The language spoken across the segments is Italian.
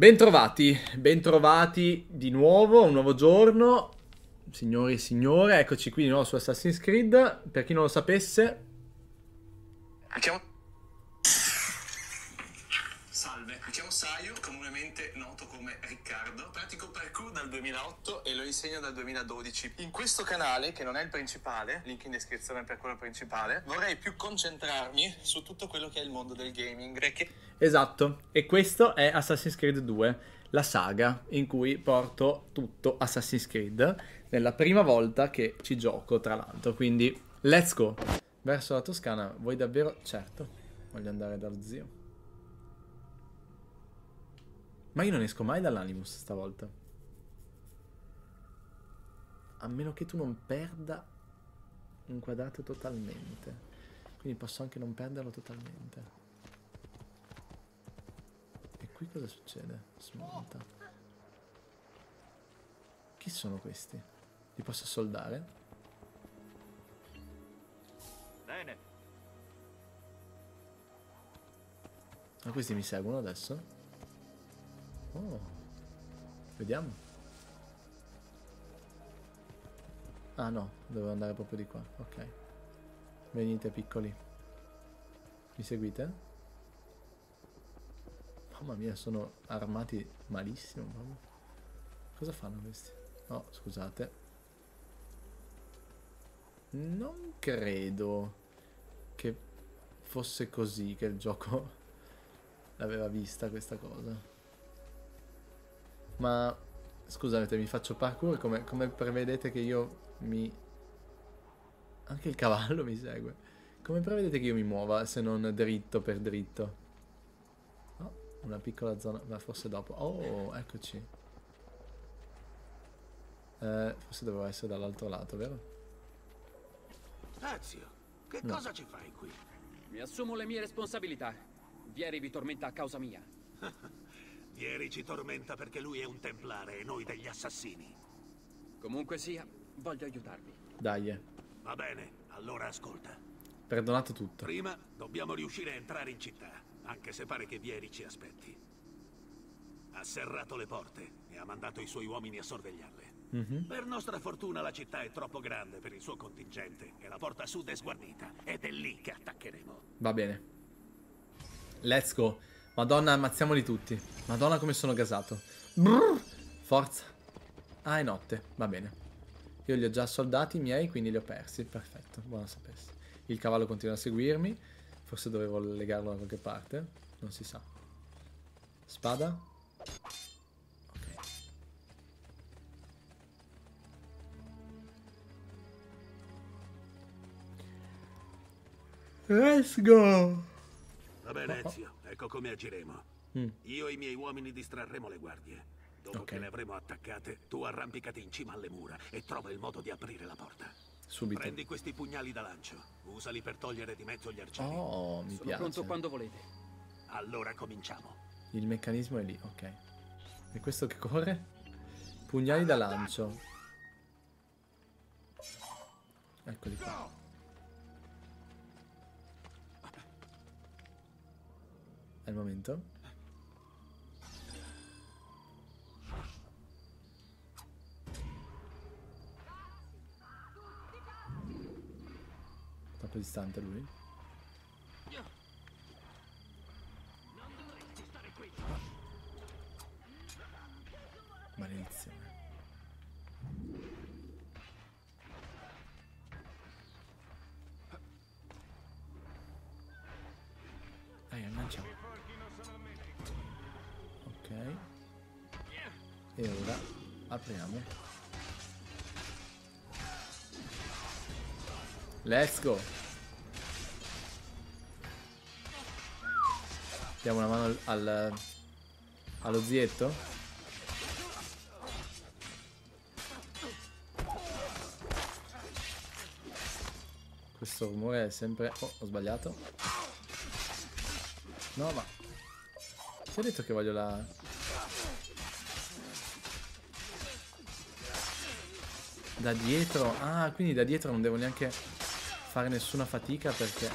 Bentrovati, bentrovati di nuovo, un nuovo giorno, signori e signore, eccoci qui di nuovo su Assassin's Creed, per chi non lo sapesse... Chiamo... Salve, mi chiamo Saio, comunemente noto come Riccardo. Pratico parkour dal 2008 e lo insegno dal 2012. In questo canale, che non è il principale, link in descrizione per quello principale, vorrei più concentrarmi su tutto quello che è il mondo del gaming. Perché Esatto, e questo è Assassin's Creed 2, la saga in cui porto tutto Assassin's Creed, nella prima volta che ci gioco tra l'altro, quindi let's go! Verso la Toscana, vuoi davvero? Certo, voglio andare dallo zio. Ma io non esco mai dall'Animus stavolta. A meno che tu non perda un quadrato totalmente. Quindi posso anche non perderlo totalmente. E qui cosa succede? Smonta. Chi sono questi? Li posso soldare? Bene, Ah, questi mi seguono adesso? Oh. Vediamo. Ah no, dovevo andare proprio di qua. Ok. Venite piccoli. Mi seguite? Mamma mia, sono armati malissimo. proprio. Cosa fanno questi? Oh, scusate. Non credo che fosse così che il gioco l'aveva vista questa cosa. Ma scusate, mi faccio parkour come, come prevedete che io mi... Anche il cavallo mi segue. Come prevedete che io mi muova se non dritto per dritto? Oh, una piccola zona, ma forse dopo. Oh, eccoci. Eh, forse dovevo essere dall'altro lato, vero? Ezio, che No. cosa ci fai qui? Mi assumo le mie responsabilità. Vieri vi tormenta a causa mia. Ieri ci tormenta perché lui è un templare e noi degli assassini. Comunque sia, voglio aiutarvi. Dai. Va bene, allora ascolta. perdonato tutto. Prima dobbiamo riuscire a entrare in città, anche se pare che Vieri ci aspetti. Ha serrato le porte e ha mandato i suoi uomini a sorvegliarle. Mhm. Per nostra fortuna la città è troppo grande per il suo contingente e la porta sud è sguarnita. Ed è lì che attaccheremo. Va bene. Let's go. Madonna, ammazziamoli tutti. Madonna come sono gasato. Brrr. Forza. Ah, è notte. Va bene. Io li ho già soldati i miei, quindi li ho persi. Perfetto, buono a sapersi. Il cavallo continua a seguirmi. Forse dovevo legarlo da qualche parte. Non si sa. Spada. Ok. Let's go. Va bene, Ezio, ecco come agiremo. Mm. Io e i miei uomini distrarremo le guardie. Dopo Ok. che le avremo attaccate, tu arrampicati in cima alle mura e trova il modo di aprire la porta. Subito. Prendi questi pugnali da lancio, usali per togliere di mezzo gli arcieri. Oh, mi Sono piace. pronto quando volete. Allora cominciamo. Il meccanismo è lì, ok. E questo che corre? Pugnali da lancio. Eccoli qua. Il momento? Troppo distante lui. Maledizione. E ora apriamo. Let's go. Diamo una mano al, al- allo zietto. Questo rumore è sempre... Oh, ho sbagliato. No, ma... Ti ho detto che voglio la... Da dietro. Ah, quindi da dietro non devo neanche fare nessuna fatica perché...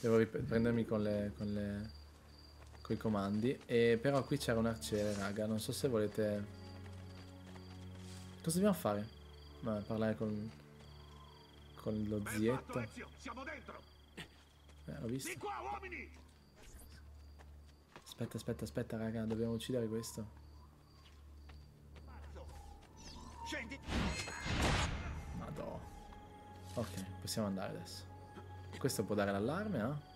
Devo riprendermi con le... Con le con i comandi e però qui c'era un arciere raga non so se volete cosa dobbiamo fare? Ma parlare con con lo zietto Siamo dentro eh, l'ho visto Aspetta, aspetta, aspetta, raga. Dobbiamo uccidere questo. Scendi. Madò. Ok, possiamo andare adesso. Questo può dare l'allarme, eh?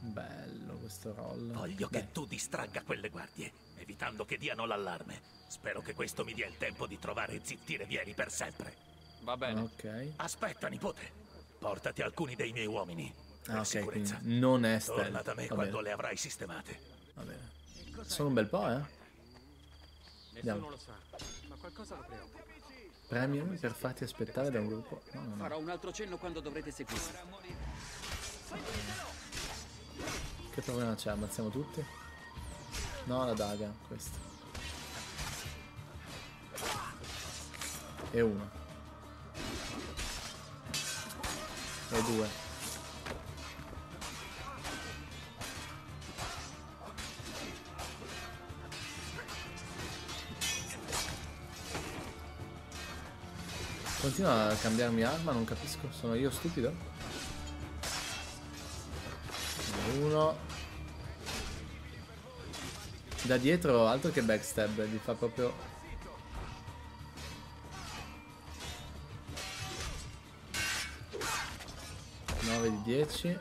Bello questo roll. Voglio Dai. che tu distragga quelle guardie, evitando che diano l'allarme. Spero che questo mi dia il tempo di trovare e zittire Vieri per sempre. Va bene. Ok. Aspetta, nipote. Portati alcuni dei miei uomini. Per Ah, ok, sicurezza. quindi non è Torna stealth. da me Va quando bene, le avrai sistemate. va bene. Sono un bel po', eh? Nessuno Andiamo. lo sa, ma qualcosa lo preoccupa. Premium per farti aspettare da un gruppo. No, no, no. Farò un altro cenno quando dovrete seguirmi. Che problema c'è? Ammazziamo tutti? No, la daga, questa. E uno. E due. Continua a cambiarmi arma, non capisco. Sono io stupido? Uno. Da dietro, altro che backstab, gli fa proprio... Nove di 10.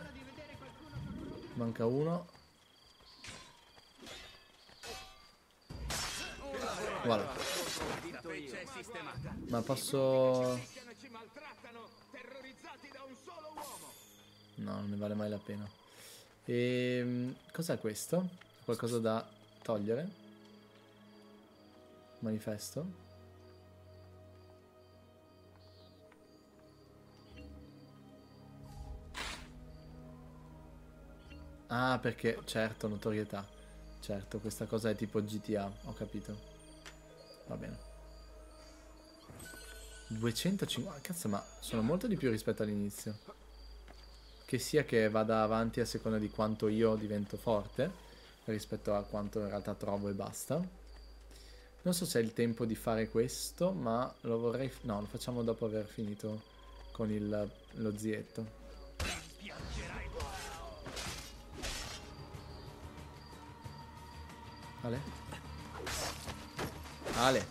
Manca uno. Voilà. Ma posso... No, non ne vale mai la pena. E cos'è questo? Qualcosa da togliere? Manifesto? Ah, perché certo, notorietà. Certo, questa cosa è tipo GTA, ho capito. Va bene. 250, cazzo, ma sono molto di più rispetto all'inizio. Che sia che vada avanti a seconda di quanto io divento forte rispetto a quanto in realtà trovo e basta. Non so se è il tempo di fare questo, ma lo vorrei... No, lo facciamo dopo aver finito con il, lo zietto. Ale? Ale?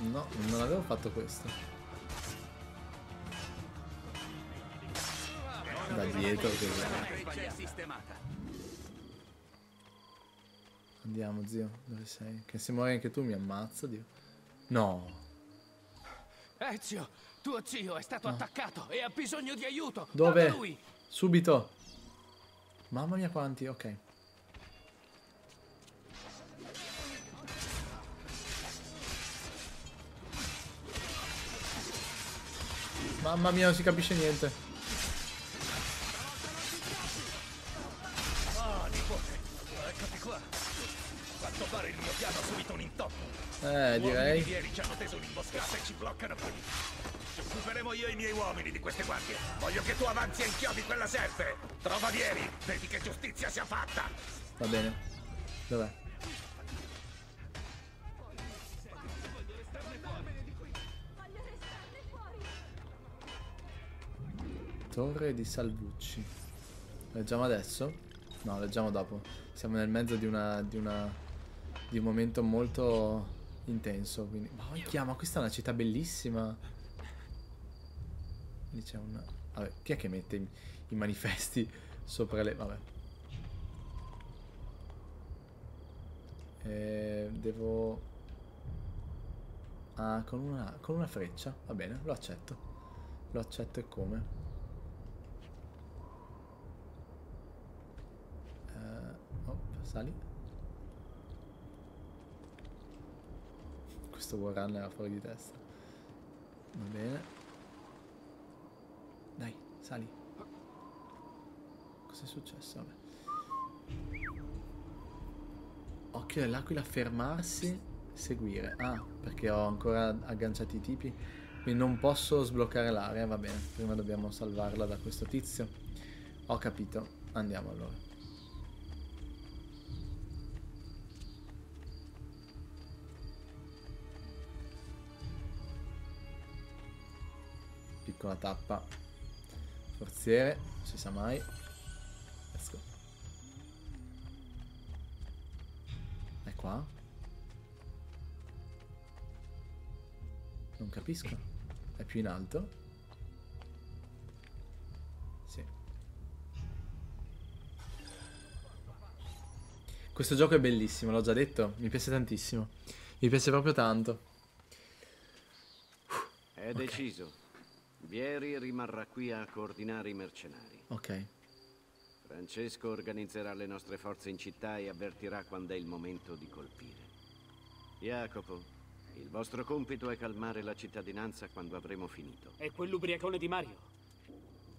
No, non avevo fatto questo. Da dietro che... Andiamo, zio. Dove sei? Che se muori anche tu mi ammazzo, Dio. No. Ezio, tuo zio è stato attaccato e ha bisogno di aiuto. Dove? Subito. Mamma mia quanti, ok. Mamma mia, non si capisce niente. Bloccano qui. Ci occuperemo io e i miei uomini di queste guardie. Voglio che tu avanzi e inchiodi quella serpe. Trova Vieri, vedi che giustizia sia fatta. Va bene. Dov'è? Torre di Salvucci. Leggiamo adesso? No, leggiamo dopo. Siamo nel mezzo di una. di una. di un momento molto intenso. Quindi. Ma chiama, questa è una città bellissima. Lì c'è un. Vabbè, chi è che mette i, manifesti sopra le. Vabbè. Eh, devo... Ah, con una, con una freccia. Va bene, lo accetto. Lo accetto e come? Eh, oh, sali. Questo Warrun era fuori di testa. Va bene. Dai, sali. Cos'è successo? Vabbè. Occhio dell'aquila, fermarsi, seguire. Ah, perché ho ancora agganciati i tipi. Quindi non posso sbloccare l'area, va bene. Prima dobbiamo salvarla da questo tizio. Ho capito. Andiamo allora. Piccola tappa. Forziere, non si sa mai. Let's go. È qua? Non capisco. È più in alto? Sì. Questo gioco è bellissimo, l'ho già detto. Mi piace tantissimo. Mi piace proprio tanto. È deciso. Vieri rimarrà qui a coordinare i mercenari. Ok. Francesco organizzerà le nostre forze in città e avvertirà quando è il momento di colpire. Jacopo, il vostro compito è calmare la cittadinanza quando avremo finito. E quell'ubriacone di Mario?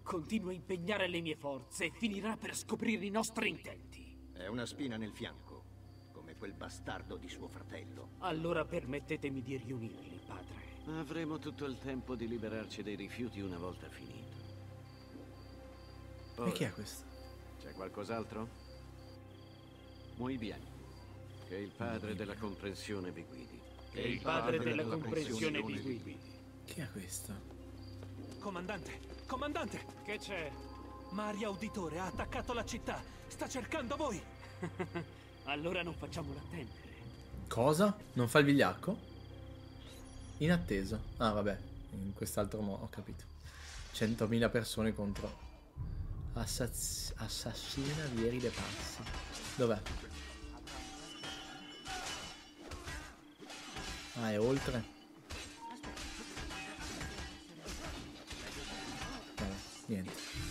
Continua a impegnare le mie forze e finirà per scoprire i nostri intenti. È una spina nel fianco, come quel bastardo di suo fratello. Allora permettetemi di riunirli, padre. Avremo tutto il tempo di liberarci dei rifiuti una volta finito. E Ora, chi è questo? C'è qualcos'altro? Muy bien. Che il padre della comprensione vi guidi. Che il padre della comprensione vi guidi. Chi è questo? Comandante, comandante! Che c'è? Mario Auditore ha attaccato la città. Sta cercando voi. Allora non facciamolo attendere. Cosa? Non fa il vigliacco? In attesa. Ah, vabbè. In quest'altro modo, ho capito. 100.000 persone contro... Assaz- assassina Vieri de Pazzi. Dov'è? Ah, è oltre? Vabbè, niente.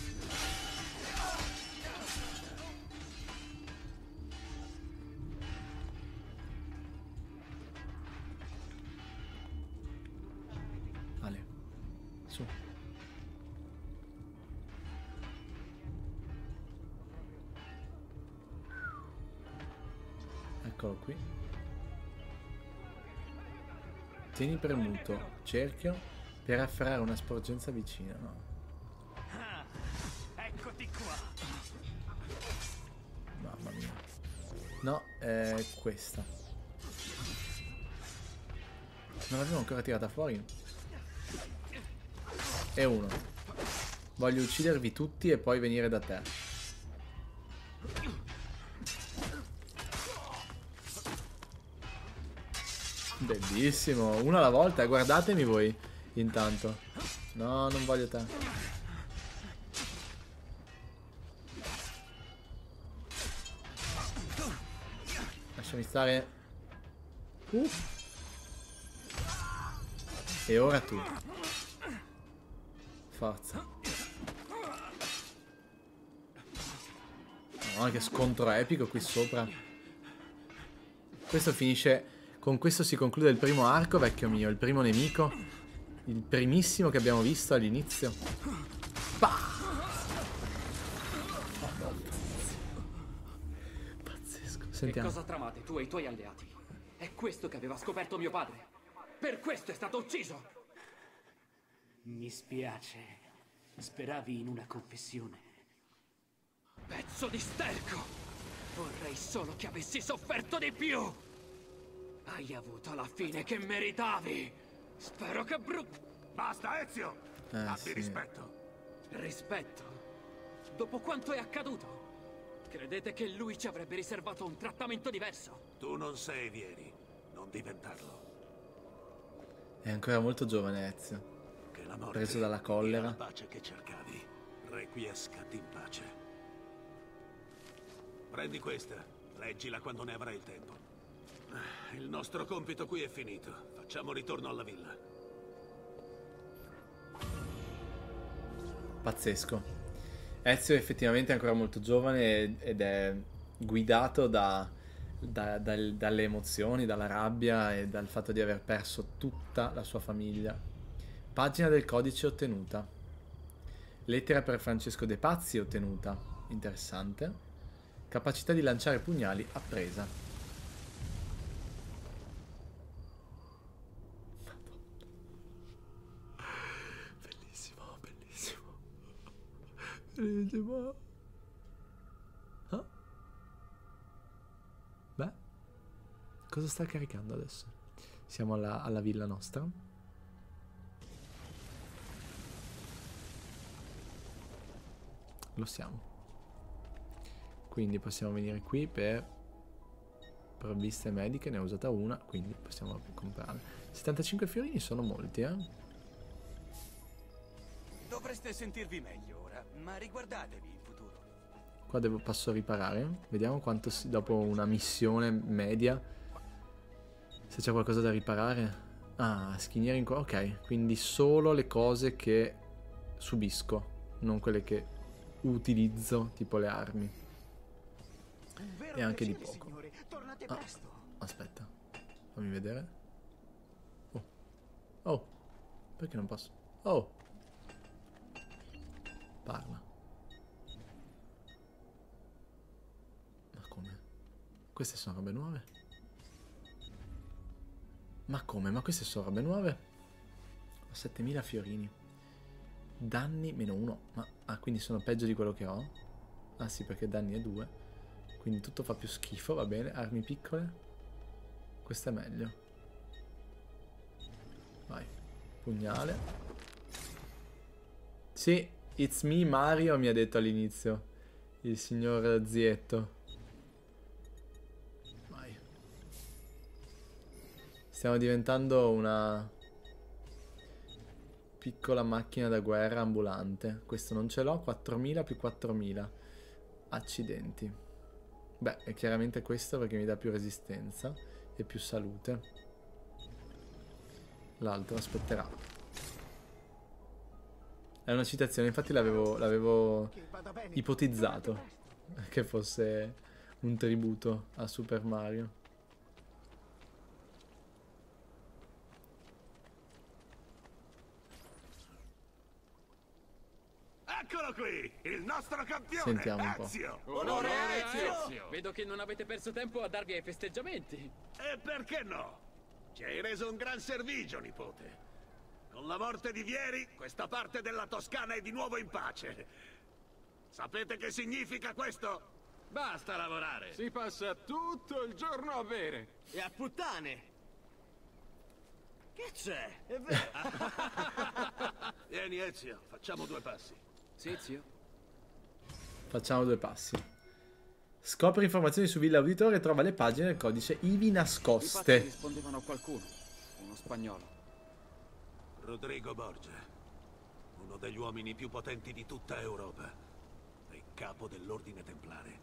Tieni premuto cerchio per afferrare una sporgenza vicina. No. Eccoti qua. Mamma mia. No, è questa. Non l'avevo ancora tirata fuori. E uno. Voglio uccidervi tutti e poi venire da te. Bellissimo. Uno alla volta. Guardatemi voi. Intanto. No, non voglio te. Lasciami stare. Uh. E ora tu. Forza. No, che scontro epico qui sopra. Questo finisce... Con questo si conclude il primo arco, vecchio mio. Il primo nemico. Il primissimo che abbiamo visto all'inizio. Pazzesco. Che Sentiamo. cosa tramate tu e i tuoi alleati? È questo che aveva scoperto mio padre. Per questo è stato ucciso. Mi spiace. Speravi in una confessione. Pezzo di sterco! Vorrei solo che avessi sofferto di più! Hai avuto la fine che meritavi! Spero che Bru... Basta, Ezio! Eh, Abbi sì. rispetto. Rispetto? Dopo quanto è accaduto? Credete che lui ci avrebbe riservato un trattamento diverso? Tu non sei Vieri. Non diventarlo. È ancora molto giovane Ezio. Che la morte Preso dalla collera. la pace che cercavi. Requiescat in pace. Prendi questa. Leggila quando ne avrai il tempo. Il nostro compito qui è finito. Facciamo ritorno alla villa. Pazzesco. Ezio è effettivamente ancora molto giovane ed è guidato da, da- dal- dalle emozioni, dalla rabbia e dal fatto di aver perso tutta la sua famiglia. Pagina del codice ottenuta. Lettera per Francesco De Pazzi ottenuta. Interessante. Capacità di lanciare pugnali appresa. Bellissimo. Ah? Beh. Cosa sta caricando adesso? Siamo alla, alla villa nostra. Lo siamo. Quindi possiamo venire qui per provviste mediche, ne ho usata una, quindi possiamo comprare. 75 fiorini sono molti, eh? Dovreste sentirvi meglio ma riguardatevi il futuro. Qua devo, posso riparare. Vediamo quanto si- dopo una missione media. Se c'è qualcosa da riparare. Ah, schiniere in qua. Ok, quindi solo le cose che subisco, non quelle che utilizzo, tipo le armi. E anche di poco. Ah. Aspetta, fammi vedere. Oh, oh, perché non posso? Oh, parla. Ma come? Queste sono robe nuove? Ma come? Ma queste sono robe nuove? Ho 7000 fiorini. Danni meno 1. Ma ah, quindi sono peggio di quello che ho? Ah sì, perché danni è 2. Quindi tutto fa più schifo, va bene. Armi piccole. Questo è meglio. Vai. Pugnale. Sì, it's me Mario mi ha detto all'inizio. Il signor Zietto. Vai. Stiamo diventando una piccola macchina da guerra ambulante. Questo non ce l'ho, 4000 più 4000. Accidenti. Beh, è chiaramente questo perché mi dà più resistenza e più salute. L'altro aspetterà. È una citazione, infatti l'avevo, ipotizzato che fosse un tributo a Super Mario. Eccolo qui, il nostro campione, Sentiamo un po'. Ezio. Onore a Ezio! Vedo che non avete perso tempo a darvi ai festeggiamenti. E perché no? Ci hai reso un gran servigio, nipote. Con la morte di Vieri, questa parte della Toscana è di nuovo in pace. Sapete che significa questo? Basta lavorare. Si passa tutto il giorno a bere. E a puttane! Che c'è? È vero. Vieni, Ezio, facciamo due passi. Sì, zio. Facciamo due passi. Scopre informazioni su Villa Auditore e trova le pagine del codice IVI I nascoste. rispondevano a qualcuno. Uno spagnolo. Rodrigo Borgia, uno degli uomini più potenti di tutta Europa e capo dell'ordine templare.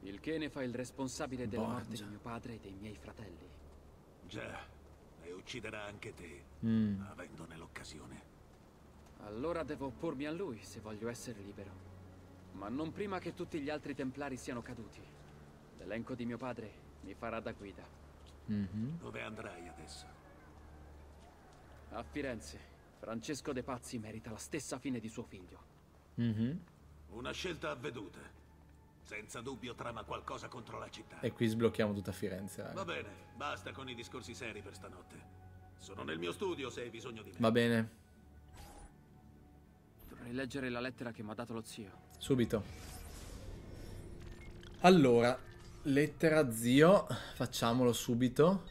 Il che ne fa il responsabile della morte Borgia. di mio padre e dei miei fratelli. Già, e ucciderà anche te, Mm. avendone l'occasione. Allora devo oppormi a lui se voglio essere libero. Ma non prima che tutti gli altri templari siano caduti. L'elenco di mio padre mi farà da guida. Mhm. Dove andrai adesso? A Firenze, Francesco De Pazzi merita la stessa fine di suo figlio. Mhm. Una scelta avveduta. Senza dubbio trama qualcosa contro la città. E qui sblocchiamo tutta Firenze. raga. Va bene, basta con i discorsi seri per stanotte. Sono nel mio studio se hai bisogno di me. Va bene, Dovrei leggere la lettera che mi ha dato lo zio. subito. Allora, lettera zio, facciamolo subito.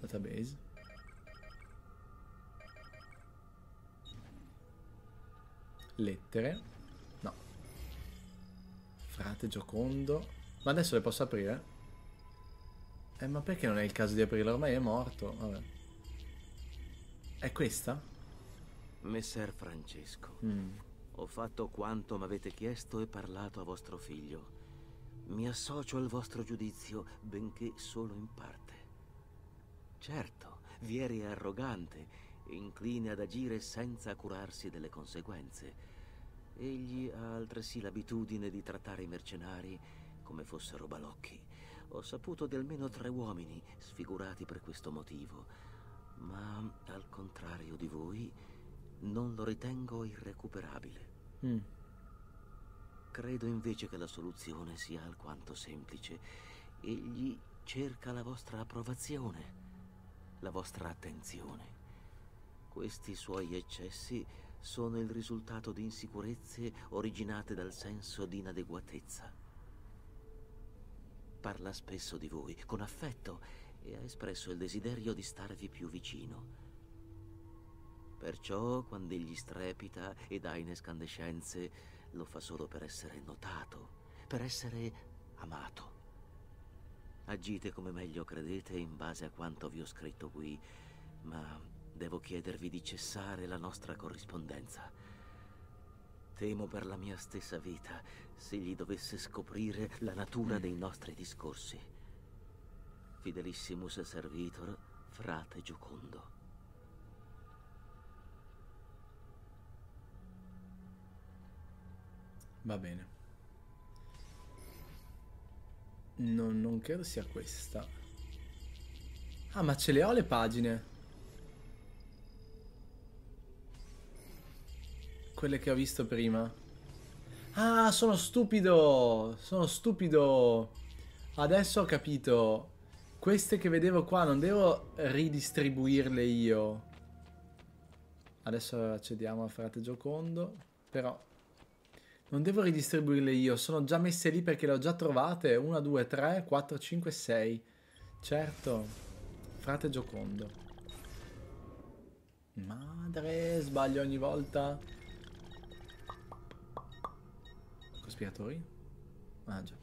Database. Lettere. No. Frate Giocondo. Ma adesso le posso aprire? Eh, ma perché non è il caso di aprirle? Ormai è morto. Vabbè. È questa? Messer Francesco, Mm. ho fatto quanto m'avete chiesto e parlato a vostro figlio. Mi associo al vostro giudizio, benché solo in parte. Certo, Vieri è arrogante, incline ad agire senza curarsi delle conseguenze. Egli ha altresì l'abitudine di trattare i mercenari come fossero balocchi. Ho saputo di almeno tre uomini sfigurati per questo motivo, ma al contrario di voi, non lo ritengo irrecuperabile. Mm. Credo invece che la soluzione sia alquanto semplice. Egli cerca la vostra approvazione, la vostra attenzione. Questi suoi eccessi sono il risultato di insicurezze originate dal senso di inadeguatezza. Parla spesso di voi, con affetto, e ha espresso il desiderio di starvi più vicino. Perciò, quando egli strepita e dà inescandescenze, lo fa solo per essere notato, per essere amato. Agite come meglio credete in base a quanto vi ho scritto qui, ma devo chiedervi di cessare la nostra corrispondenza. Temo per la mia stessa vita se gli dovesse scoprire la natura dei nostri discorsi. Fidelissimus servitor, frate Giocondo. Va bene. Non, non credo sia questa. Ah, ma ce le ho le pagine. Quelle che ho visto prima. Ah, sono stupido! Sono stupido! Adesso ho capito. Queste che vedevo qua non devo ridistribuirle io. Adesso accediamo a Frate Giocondo. Però non devo ridistribuirle io, sono già messe lì perché le ho già trovate. 1, 2, 3, 4, 5, 6. Certo. Frate Giocondo. Madre, sbaglio ogni volta. Cospiratori? Ah già.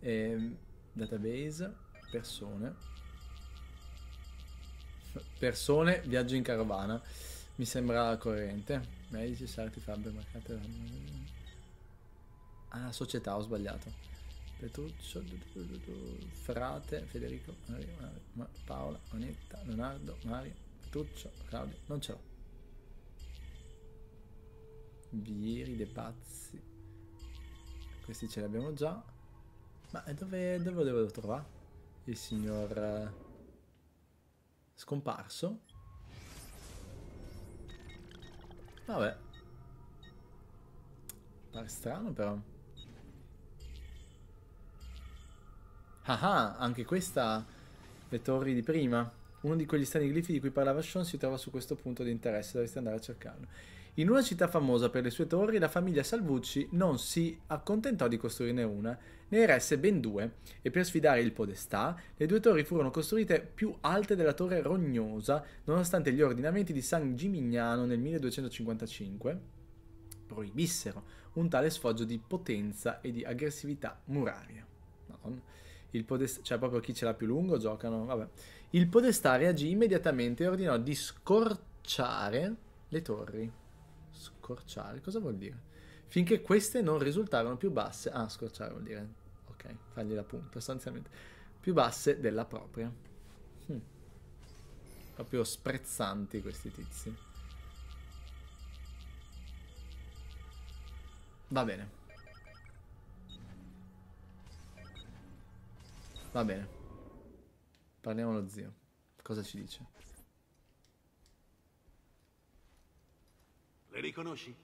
Ehm, database, persone. Persone, viaggio in carovana. Mi sembra coerente. Medici, sarti, fabbriche, mercate... Ah, società, ho sbagliato. Petruccio, Frate, Federico, Maria, Paola, Anetta, Leonardo, Mario, Petruccio, Claudio, non ce l'ho. Vieri, De Pazzi. Questi ce li abbiamo già. Ma dove, dove lo devo trovare? Il signor eh, scomparso? Vabbè. Pare strano però. Ah ah, anche questa le torri di prima. Uno di quegli strani glifi di cui parlava Sean si trova su questo punto di interesse, dovreste andare a cercarlo. In una città famosa per le sue torri, la famiglia Salvucci non si accontentò di costruirne una, ne eresse ben due, e per sfidare il podestà, le due torri furono costruite più alte della torre Rognosa, nonostante gli ordinamenti di San Gimignano nel 1255 proibissero un tale sfoggio di potenza e di aggressività muraria. Madonna. Il podest- cioè proprio chi ce l'ha più lungo giocano, vabbè. Il podestà reagì immediatamente e ordinò di scorciare le torri. Scorciare, cosa vuol dire? Finché queste non risultarono più basse. Ah, scorciare vuol dire, ok, fargli la punta, sostanzialmente. Più basse della propria. Hm. Proprio sprezzanti questi tizi. Va bene. Va bene. Parliamo allo zio. Cosa ci dice? Le riconosci?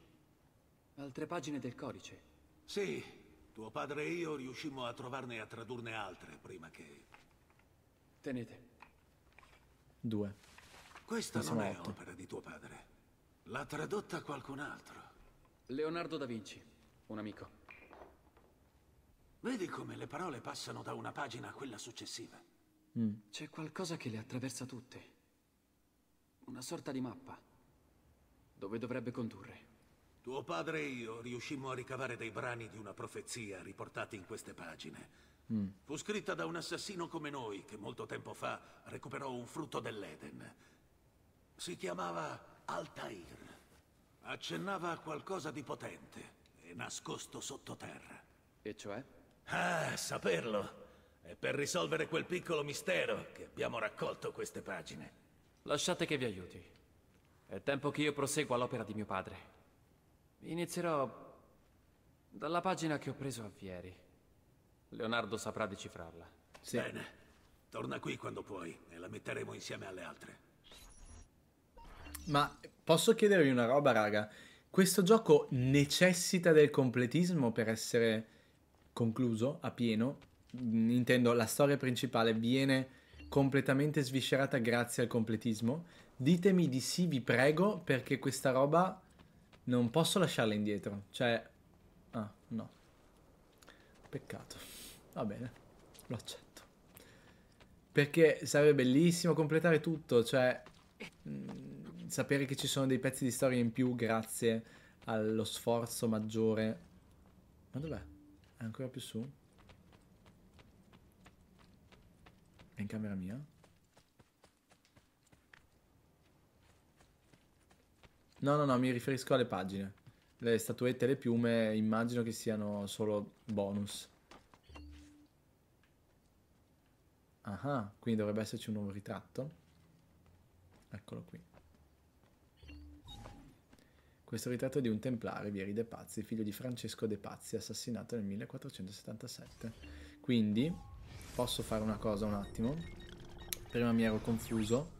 Altre pagine del codice. Sì, tuo padre e io riuscimmo a trovarne e a tradurne altre prima che... Tenete. Due. Questa non è otto. opera di tuo padre. L'ha tradotta qualcun altro. Leonardo da Vinci, un amico. Vedi come le parole passano da una pagina a quella successiva? Mm. C'è qualcosa che le attraversa tutte. Una sorta di mappa. Dove dovrebbe condurre. Tuo padre e io riuscimmo a ricavare dei brani di una profezia riportati in queste pagine. Mm. Fu scritta da un assassino come noi che molto tempo fa recuperò un frutto dell'Eden. Si chiamava Altair. Accennava a qualcosa di potente e nascosto sottoterra. E cioè? Ah, saperlo. È per risolvere quel piccolo mistero che abbiamo raccolto queste pagine. Lasciate che vi aiuti. È tempo che io prosegua l'opera di mio padre. Inizierò dalla pagina che ho preso a Vieri. Leonardo saprà decifrarla. Sì. Bene. Torna qui quando puoi e la metteremo insieme alle altre. Ma Posso chiedervi una roba, raga? Questo gioco necessita del completismo per essere concluso a pieno? Intendo, la storia principale viene completamente sviscerata grazie al completismo? Ditemi di sì, vi prego, perché questa roba non posso lasciarla indietro. Cioè... Ah, no. Peccato. Va bene, lo accetto. Perché sarebbe bellissimo completare tutto, cioè mh, sapere che ci sono dei pezzi di storia in più grazie allo sforzo maggiore. Ma dov'è? È ancora più su? È in camera mia? No, no, no, mi riferisco alle pagine. Le statuette e le piume immagino che siano solo bonus. Ah, quindi dovrebbe esserci un nuovo ritratto. Eccolo qui. Questo ritratto è di un templare, Vieri de Pazzi, figlio di Francesco de Pazzi, assassinato nel 1477. Quindi posso fare una cosa un attimo. Prima mi ero confuso.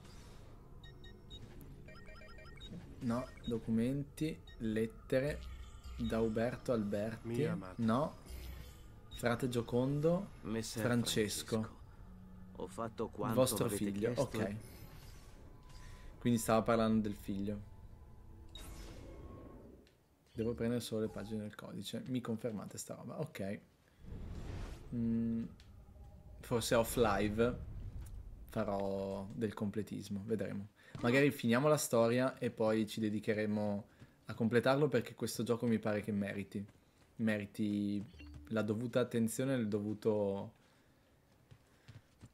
No, documenti, lettere da Uberto Alberti. No. Frate Giocondo, Messer Francesco. Ho fatto Il quanto vostro avete figlio, chiesto ok. Quindi stava parlando del figlio. Devo prendere solo le pagine del codice. Mi confermate sta roba? Ok. Mm, forse off live farò del completismo, vedremo. Magari finiamo la storia e poi ci dedicheremo a completarlo perché questo gioco mi pare che meriti. Meriti la dovuta attenzione il dovuto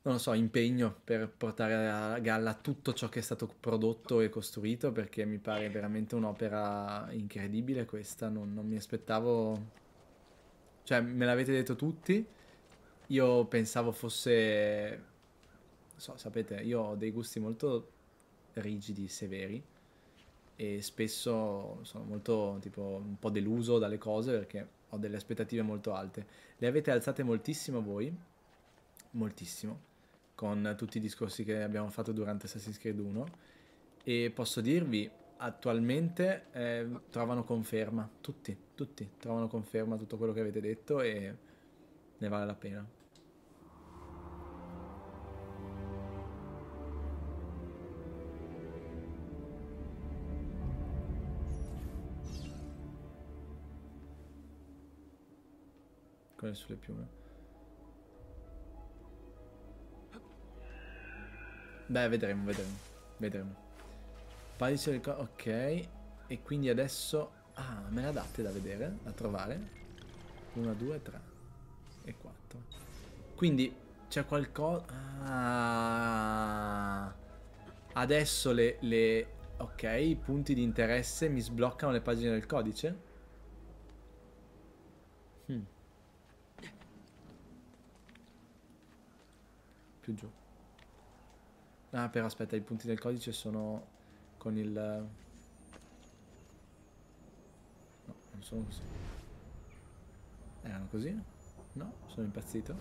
non lo so, impegno per portare a galla tutto ciò che è stato prodotto e costruito perché mi pare veramente un'opera incredibile questa, non, non mi aspettavo... Cioè, me l'avete detto tutti, io pensavo fosse... so, sapete, io ho dei gusti molto rigidi, severi e spesso sono molto tipo un po' deluso dalle cose perché ho delle aspettative molto alte. Le avete alzate moltissimo voi, moltissimo. Con tutti i discorsi che abbiamo fatto durante Assassin's Creed 1 e posso dirvi attualmente eh, trovano conferma. Tutti, tutti trovano conferma tutto quello che avete detto e ne vale la pena. Quelle sulle piume. Beh, vedremo, vedremo. Vedremo. Padice del co- Ok. E quindi adesso... Ah, me la date da vedere, da trovare? 1, 2, 3 e 4. Quindi c'è qualcosa... Ah. Adesso le, le... Ok, i punti di interesse mi sbloccano le pagine del codice? Hmm. Più giù. Ah, però aspetta, i punti del codice sono con il... No, non sono così. Erano così? No, sono impazzito.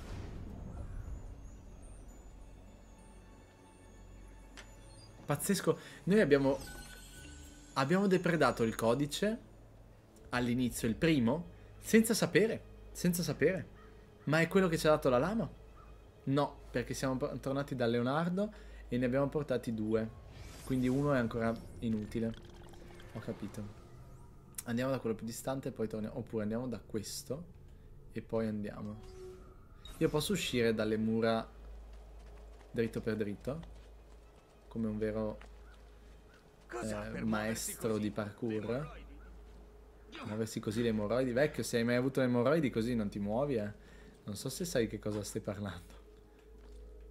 Pazzesco. Noi abbiamo... Abbiamo depredato il codice all'inizio, il primo, senza sapere. Senza sapere. Ma è quello che ci ha dato la lama? No, perché siamo tornati da Leonardo e ne abbiamo portati due. Quindi uno è ancora inutile. Ho capito. Andiamo da quello più distante e poi torniamo. Oppure andiamo da questo e poi andiamo. Io posso uscire dalle mura dritto per dritto? Come un vero eh, maestro di parkour. Muoversi così le emorroidi. Vecchio, se hai mai avuto le emorroidi così non ti muovi, eh. Non so se sai che cosa stai parlando.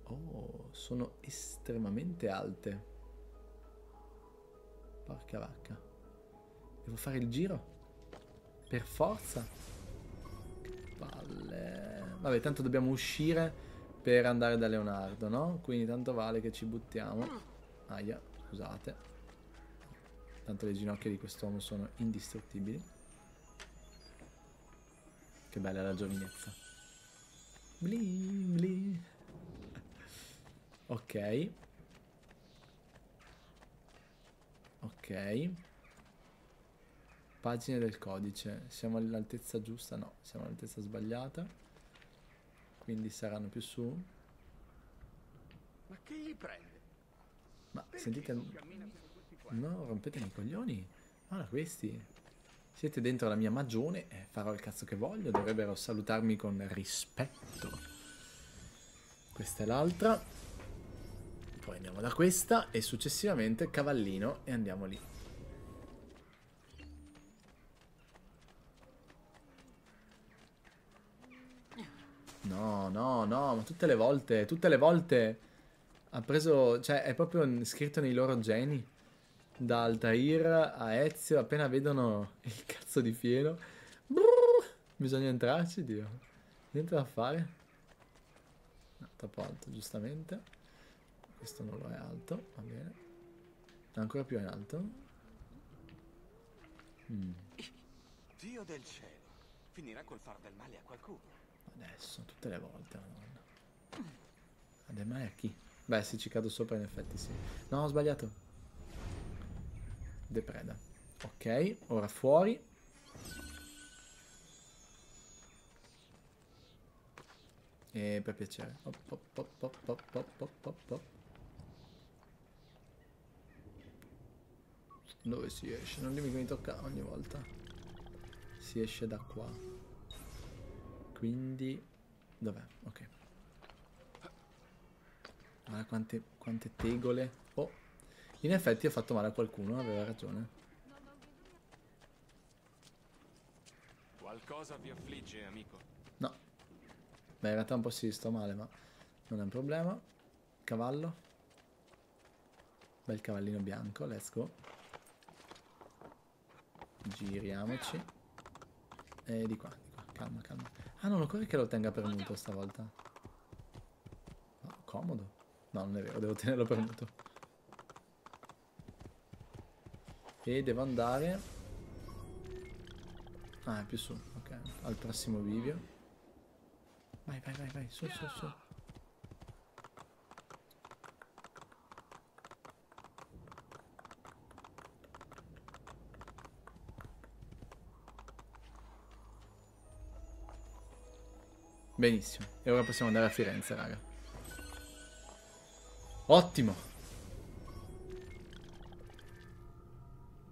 Oh, sono estremamente alte. Porca vacca. Devo fare il giro? Per forza? Palle. Vabbè, tanto dobbiamo uscire per andare da Leonardo, no? Quindi tanto vale che ci buttiamo. Aia, scusate. Tanto le ginocchia di quest'uomo sono indistruttibili. Che bella la giovinezza. Bling, bling. Ok. Ok. Pagine del codice. Siamo all'altezza giusta? No, siamo all'altezza sbagliata. Quindi saranno più su. Ma che gli prende? Ma sentite... No, rompetemi i coglioni. Guarda questi. Siete dentro la mia magione e farò il cazzo che voglio. Dovrebbero salutarmi con rispetto. Questa è l'altra. Poi andiamo da questa e successivamente cavallino e andiamo lì. No, no, no, ma tutte le volte, tutte le volte ha preso, cioè è proprio scritto nei loro geni. Da Altair a Ezio, appena vedono il cazzo di fieno, brrr, bisogna entrarci, Dio. Niente da fare. No, troppo alto, giustamente. Questo non lo è alto, va bene. Ancora più in alto. Mm. Dio del cielo. Finirà col far del male a qualcuno. Adesso, tutte le volte, madonna. Ademai a chi? Beh, se ci cado sopra in effetti sì. No, ho sbagliato. Depreda. Ok, ora fuori. E per piacere. Op, op, op, Dove si esce? Non dimmi che mi tocca ogni volta. Si esce da qua. Quindi... Dov'è? Ok. Guarda quante, quante tegole. Oh. In effetti ho fatto male a qualcuno, aveva ragione. Qualcosa vi affligge, amico? No. Beh, in realtà un po' si sto male, ma non è un problema. Cavallo. Bel cavallino bianco, let's go. Giriamoci. E di qua, di qua. Calma, calma. Ah, non occorre che lo tenga premuto stavolta. No, comodo. No, non è vero, devo tenerlo premuto. E devo andare... Ah, è più su, ok. Al prossimo bivio. Vai, vai, vai, vai, su, su, su. Benissimo. E ora possiamo andare a Firenze, raga. Ottimo.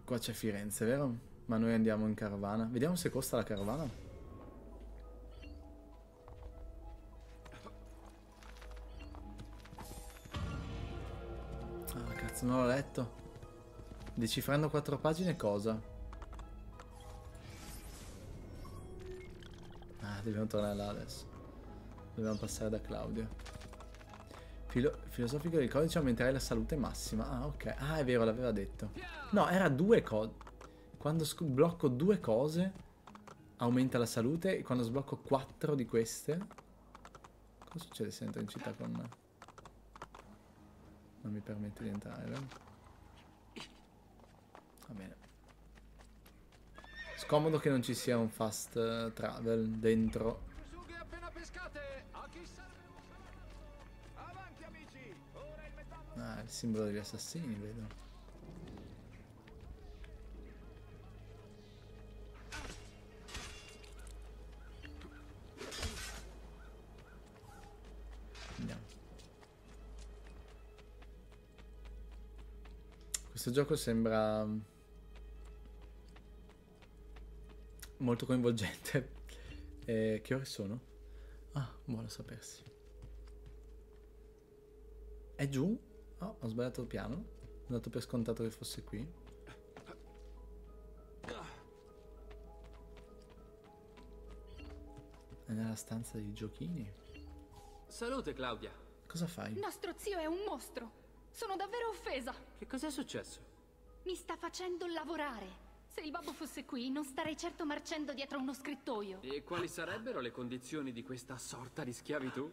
Qua c'è Firenze, vero? Ma noi andiamo in carovana. Vediamo se costa la carovana. Ah, cazzo, non l'ho letto. Decifrando quattro pagine cosa? Ah, dobbiamo tornare là adesso. Dobbiamo passare da Claudio. Filo filosofico del codice aumenterei la salute massima. Ah, ok. Ah, è vero, l'aveva detto. No, era due cose. Quando sblocco due cose, aumenta la salute. E quando sblocco quattro di queste... Cosa succede se entro in città con... Non mi permette di entrare, vero? Va bene. Scomodo che non ci sia un fast uh, travel dentro simbolo degli assassini, vedo. Questo gioco sembra molto coinvolgente. E che ore sono? Ah, buono sapersi. È giù? Oh, ho sbagliato il piano. Ho dato per scontato che fosse qui. È nella stanza dei giochini. Salute, Claudia. Cosa fai? Nostro zio è un mostro. Sono davvero offesa. Che cos'è successo? Mi sta facendo lavorare. Se il babbo fosse qui, non starei certo marcendo dietro uno scrittoio. E quali sarebbero le condizioni di questa sorta di schiavitù?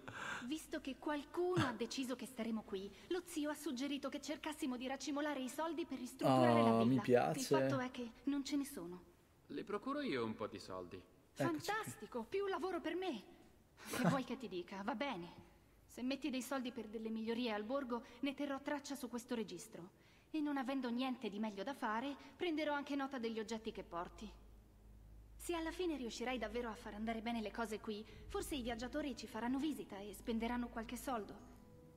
Visto che qualcuno ha deciso che staremo qui, lo zio ha suggerito che cercassimo di racimolare i soldi per ristrutturare oh, la villa. mi piace. Il fatto è che non ce ne sono. Le procuro io un po' di soldi. Fantastico, più lavoro per me. Che vuoi che ti dica? Va bene. Se metti dei soldi per delle migliorie al borgo, ne terrò traccia su questo registro. E non avendo niente di meglio da fare, prenderò anche nota degli oggetti che porti. Se alla fine riuscirai davvero a far andare bene le cose qui, forse i viaggiatori ci faranno visita e spenderanno qualche soldo.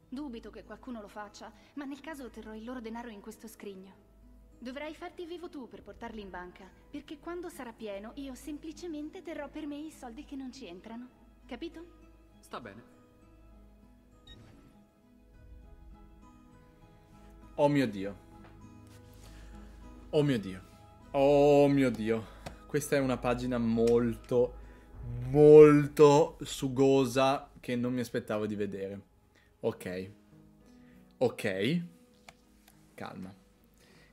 Dubito che qualcuno lo faccia, ma nel caso terrò il loro denaro in questo scrigno. Dovrai farti vivo tu per portarli in banca, perché quando sarà pieno io semplicemente terrò per me i soldi che non ci entrano. Capito? Sta bene. Oh mio Dio. Oh mio Dio. Oh mio Dio. Questa è una pagina molto, molto sugosa che non mi aspettavo di vedere. Ok. Ok. Calma.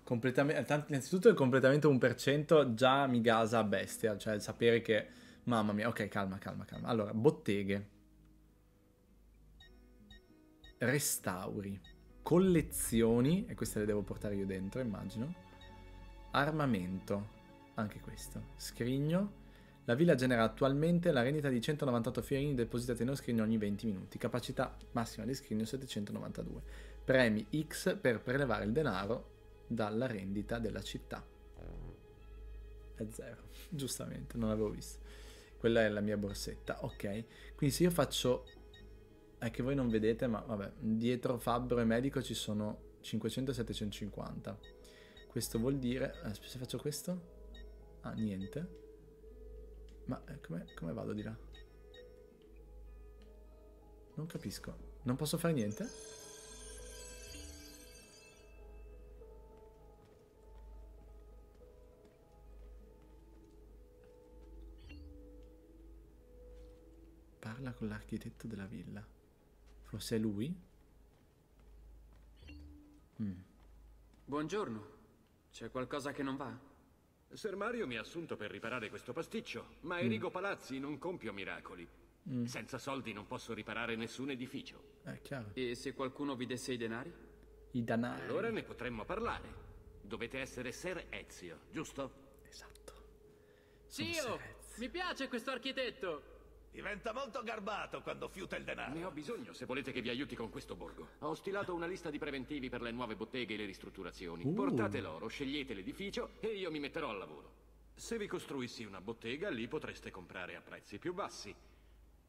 Completamente, innanzitutto il completamento 1% già mi gasa a bestia, cioè sapere che... Mamma mia, ok, calma, calma, calma. Allora, botteghe. Restauri. Collezioni, e queste le devo portare io dentro, immagino. Armamento, anche questo. Scrigno. La villa genera attualmente la rendita di 198 fiorini depositate nello scrigno ogni 20 minuti. Capacità massima di scrigno 792. Premi X per prelevare il denaro dalla rendita della città. È zero, giustamente, non l'avevo visto. Quella è la mia borsetta, ok. Quindi se io faccio... È che voi non vedete, ma vabbè, dietro Fabbro e Medico ci sono 500 e 750. Questo vuol dire... Eh, se faccio questo? Ah, niente. Ma eh, come, come vado di là? Non capisco. Non posso fare niente? Parla con l'architetto della villa. Forse è lui? Mm. Buongiorno. C'è qualcosa che non va? Ser Mario mi ha assunto per riparare questo pasticcio, ma Erigo mm. Palazzi non compio miracoli. Mm. Senza soldi non posso riparare nessun edificio. È chiaro. E se qualcuno vi desse i denari? I denari. Allora ne potremmo parlare. Dovete essere Ser Ezio, giusto? Esatto. Zio, mi piace questo architetto. Diventa molto garbato quando fiuta il denaro. Ne ho bisogno se volete che vi aiuti con questo borgo. Ho stilato una lista di preventivi per le nuove botteghe e le ristrutturazioni. Uh. Portate l'oro, scegliete l'edificio e io mi metterò al lavoro. Se vi costruissi una bottega, lì potreste comprare a prezzi più bassi.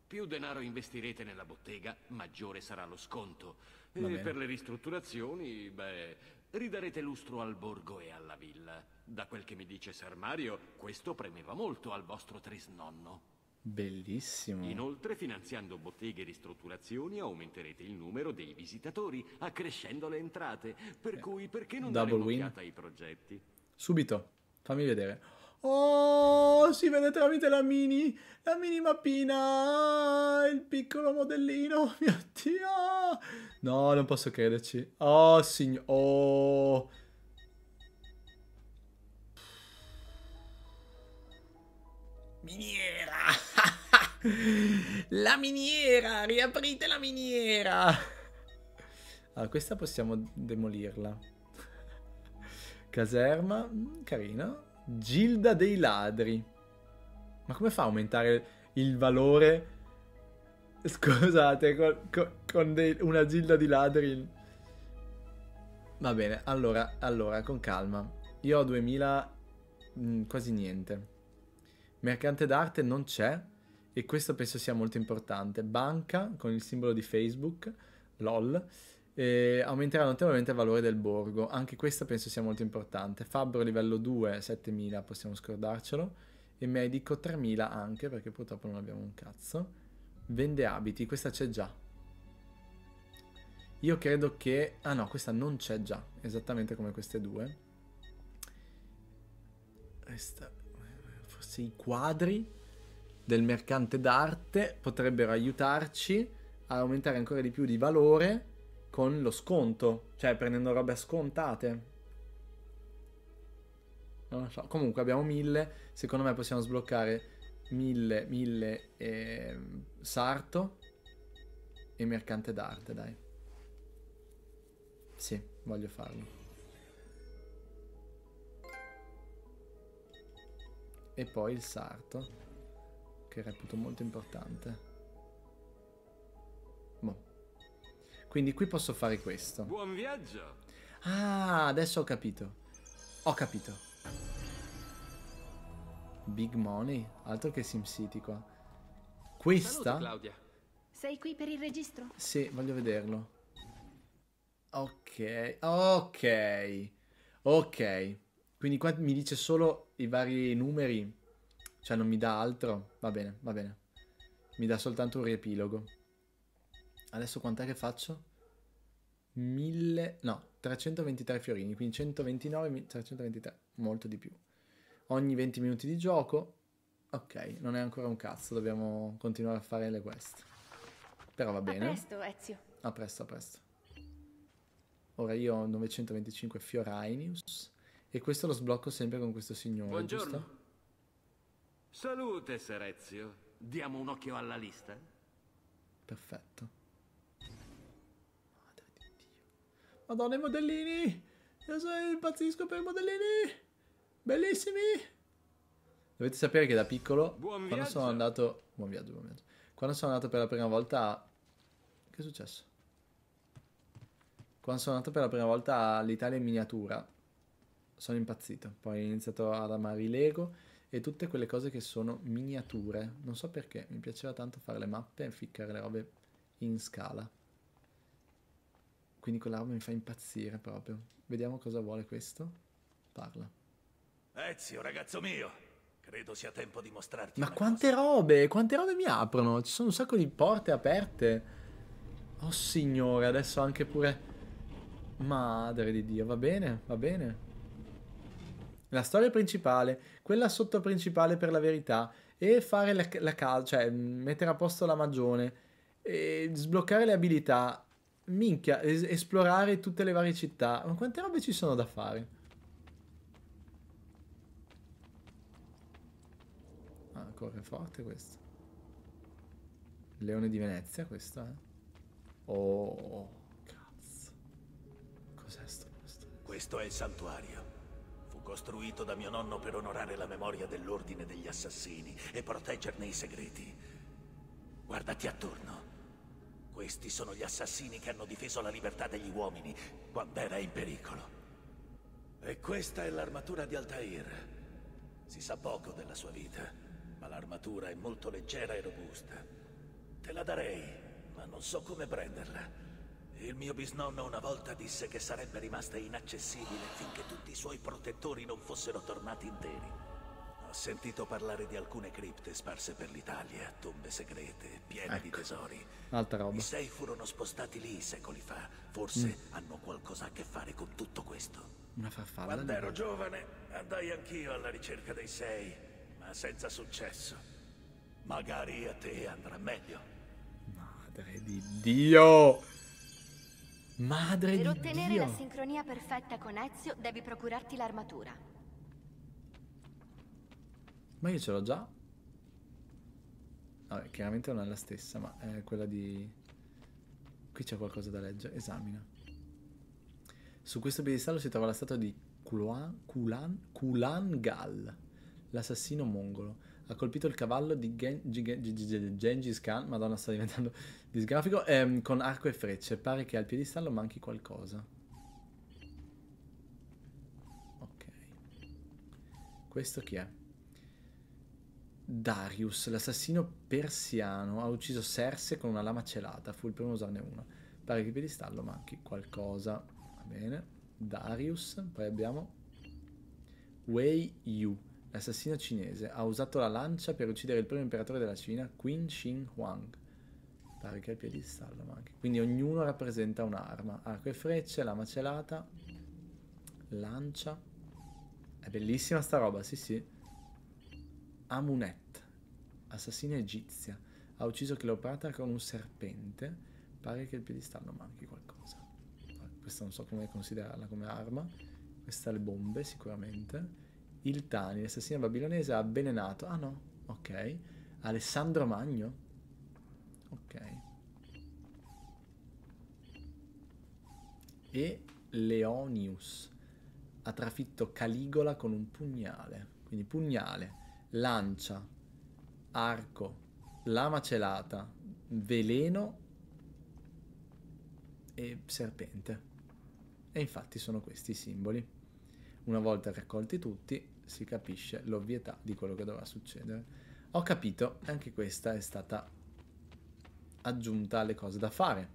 Più denaro investirete nella bottega, maggiore sarà lo sconto. E per le ristrutturazioni, beh, ridarete lustro al borgo e alla villa. Da quel che mi dice Ser Mario, questo premeva molto al vostro trisnonno. Bellissimo. Inoltre, finanziando botteghe e ristrutturazioni, aumenterete il numero dei visitatori, accrescendo le entrate. Per eh, cui, perché non Double dare un'occhiata ai progetti? Subito, fammi vedere. Oh, si vede tramite la mini, la mini mappina, il piccolo modellino, mio Dio. No, non posso crederci. Oh, signor, oh. Miniera! La miniera! Riaprite la miniera! Allora, questa possiamo demolirla. Caserma, mm, carina. Gilda dei ladri. Ma come fa a aumentare il valore? Scusate, con, con, con dei, una gilda di ladri. Va bene, allora, allora, con calma. Io ho 2000, mh, mm, quasi niente. Mercante d'arte non c'è e questo penso sia molto importante. Banca con il simbolo di Facebook, LOL, e aumenterà notevolmente il valore del borgo. Anche questo penso sia molto importante. Fabbro livello 2, 7000, possiamo scordarcelo. E medico 3000 anche, perché purtroppo non abbiamo un cazzo. Vende abiti, questa c'è già. Io credo che... Ah no, questa non c'è già, esattamente come queste due. Questa forse i quadri del mercante d'arte potrebbero aiutarci a aumentare ancora di più di valore con lo sconto, cioè prendendo robe scontate. Non lo so. Comunque abbiamo 1000, secondo me possiamo sbloccare 1000, 1000 e Sarto e mercante d'arte, dai. Sì, voglio farlo. e poi il sarto, che reputo molto importante. Boh. Quindi qui posso fare questo. Buon viaggio! Ah, adesso ho capito. Ho capito. Big money, altro che SimCity qua. Questa? Claudia. Sei qui per il registro? Sì, voglio vederlo. Ok, ok, ok. Quindi qua mi dice solo i vari numeri, cioè non mi dà altro. Va bene, va bene. Mi dà soltanto un riepilogo. Adesso quant'è che faccio? 1000, no, 323 fiorini, quindi 129, 323, molto di più. Ogni 20 minuti di gioco. Ok, non è ancora un cazzo, dobbiamo continuare a fare le quest. Però va bene. A presto, Ezio. A presto, a presto. Ora io ho 925 Fiorainius e questo lo sblocco sempre con questo signore, Buongiorno. giusto? Salute, Serezio. Diamo un occhio alla lista? Perfetto. Madre di Dio. Madonna, i modellini! Io sono impazzisco per i modellini! Bellissimi! Dovete sapere che da piccolo, Buon quando sono andato... Buon viaggio, buon viaggio. Quando sono andato per la prima volta... Che è successo? Quando sono andato per la prima volta all'Italia in miniatura, sono impazzito. Poi ho iniziato ad amare i Lego e tutte quelle cose che sono miniature. Non so perché, mi piaceva tanto fare le mappe e ficcare le robe in scala. Quindi quella roba mi fa impazzire proprio. Vediamo cosa vuole questo. Parla. Ezio, ragazzo mio, credo sia tempo di mostrarti Ma quante robe, quante robe mi aprono? Ci sono un sacco di porte aperte. Oh signore, adesso anche pure... Madre di Dio, va bene, va bene. La storia principale, quella sotto principale per la verità, e fare la, la casa, cioè mettere a posto la magione, e sbloccare le abilità, minchia, es- esplorare tutte le varie città. Ma quante robe ci sono da fare? Ah, corre forte questo. Leone di Venezia questo, eh. Oh, cazzo. Cos'è sto posto? Questo è il santuario. Costruito da mio nonno per onorare la memoria dell'ordine degli assassini e proteggerne i segreti. Guardati attorno. Questi sono gli assassini che hanno difeso la libertà degli uomini quando era in pericolo. E questa è l'armatura di Altair. Si sa poco della sua vita, ma l'armatura è molto leggera e robusta. Te la darei, ma non so come prenderla. Il mio bisnonno una volta disse che sarebbe rimasta inaccessibile finché tutti i suoi protettori non fossero tornati interi. Ho sentito parlare di alcune cripte sparse per l'Italia, tombe segrete, piene di Ecco. tesori. Altra roba. I sei furono spostati lì secoli fa. Forse Mm. hanno qualcosa a che fare con tutto questo. Una farfalla. Quando ero giovane andai anch'io alla ricerca dei sei, ma senza successo. Magari a te andrà meglio. Madre di Dio! Madre Per di ottenere Dio! la sincronia perfetta con Ezio, devi procurarti l'armatura. Ma io ce l'ho già. Vabbè, chiaramente non è la stessa, ma è quella di... Qui c'è qualcosa da leggere. Esamina. Su questo piedistallo si trova la statua di Kulan, Kulan, Kulan Gal, l'assassino mongolo. Ha colpito il cavallo di Gen- Gi- Gi- Gi- Gengis Khan, madonna sta diventando disgrafico, ehm, con arco e frecce. Pare che al piedistallo manchi qualcosa. Ok. Questo chi è? Darius, l'assassino persiano, ha ucciso Serse con una lama celata. Fu il primo a usarne una. Pare che il piedistallo manchi qualcosa. Va bene. Darius. Poi abbiamo Wei Yu, l'assassino cinese. Ha usato la lancia per uccidere il primo imperatore della Cina, Qin Shi Huang. Pare che il piedistallo manchi. Quindi ognuno rappresenta un'arma. Arco e frecce, lama celata, lancia. È bellissima sta roba, sì sì. Amunet, assassina egizia, ha ucciso Cleopatra con un serpente. Pare che il piedistallo manchi qualcosa. Questa non so come considerarla come arma. Questa le bombe, sicuramente. Il Tani, l'assassino babilonese, ha avvelenato. Ah no, ok. Alessandro Magno. Ok. E Leonius ha trafitto Caligola con un pugnale. Quindi pugnale, lancia, arco, lama celata, veleno e serpente. E infatti sono questi i simboli. Una volta raccolti tutti, si capisce l'ovvietà di quello che dovrà succedere. Ho capito, anche questa è stata aggiunta alle cose da fare.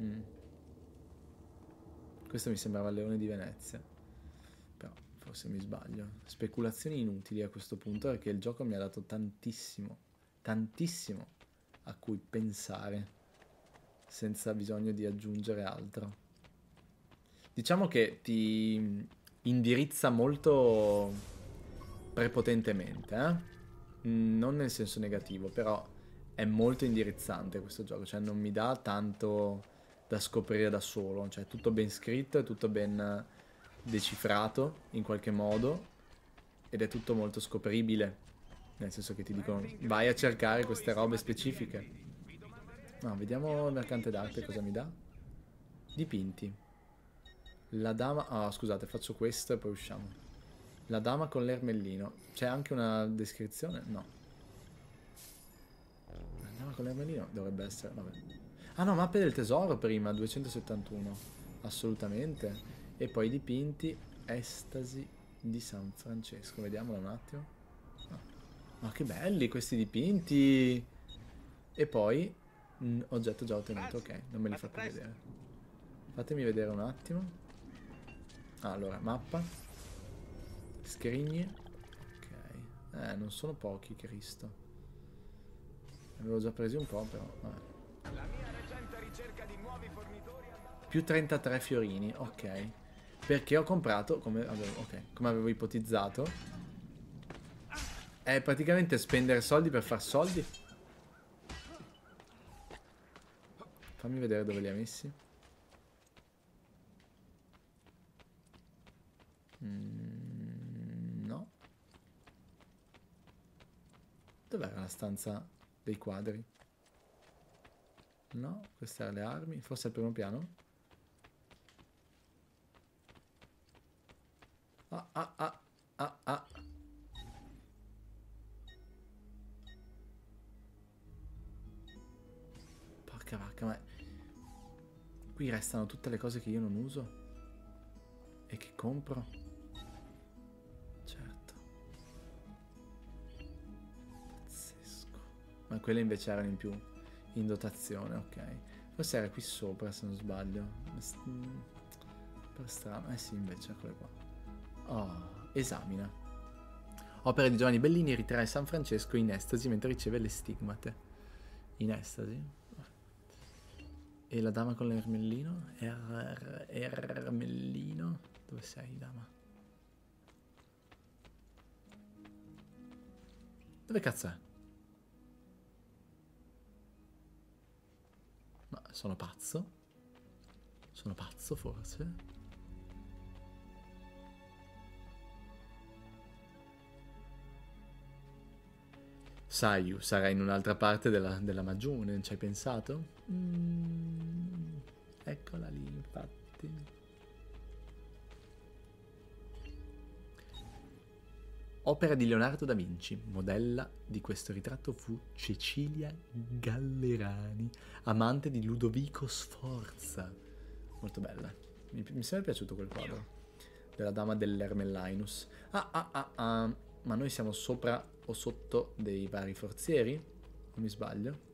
Mm. Questo mi sembrava il leone di Venezia. Però forse mi sbaglio. Speculazioni inutili a questo punto perché il gioco mi ha dato tantissimo, tantissimo a cui pensare senza bisogno di aggiungere altro. Diciamo che ti indirizza molto prepotentemente, eh? non nel senso negativo, però è molto indirizzante questo gioco, cioè non mi dà tanto da scoprire da solo, cioè è tutto ben scritto, è tutto ben decifrato in qualche modo ed è tutto molto scopribile, nel senso che ti dicono vai a cercare queste robe specifiche. No, vediamo il mercante d'arte cosa mi dà. Dipinti. La dama... Ah, oh, scusate, faccio questo e poi usciamo. La dama con l'ermellino. C'è anche una descrizione? No. La dama con l'ermellino dovrebbe essere... Vabbè. Ah no, mappe del tesoro prima, 271. Assolutamente. E poi dipinti, estasi di San Francesco. Vediamolo un attimo. Ah. Ma che belli questi dipinti! E poi, mh, oggetto già ottenuto, ok, non me li fate vedere. Fatemi vedere un attimo. Ah, allora, mappa. Scrigni. Ok. Eh, non sono pochi, Cristo. Avevo già presi un po', però, vabbè. Più 33 fiorini, ok. Perché ho comprato, come avevo, okay, come avevo ipotizzato, è praticamente spendere soldi per far soldi. Fammi vedere dove li ha messi. Mm, no. Dov'era la stanza dei quadri? No, queste erano le armi. Forse al primo piano? Ah, ah, ah, ah, ah. Porca vacca, ma... Qui restano tutte le cose che io non uso. E che compro. Certo. Pazzesco. Ma quelle invece erano in più in dotazione, ok. Forse era qui sopra se non sbaglio. Per strano. Eh sì, invece, eccole qua. Oh, esamina. Opera di Giovanni Bellini ritrae San Francesco in estasi mentre riceve le stigmate. In estasi? E la dama con l'ermellino? Er, ermellino? Dove sei, dama? Dove cazzo è? Ma sono pazzo? Sono pazzo forse? Sayu sarà in un'altra parte della, della Magione, ci hai pensato? Mm, eccola lì, infatti. Opera di Leonardo da Vinci, modella di questo ritratto fu Cecilia Gallerani, amante di Ludovico Sforza. Molto bella. Mi, mi sembra piaciuto quel quadro. Della dama dell'Ermellinus. Ah, ah, ah, ah. Ma noi siamo sopra o sotto dei vari forzieri? O mi sbaglio?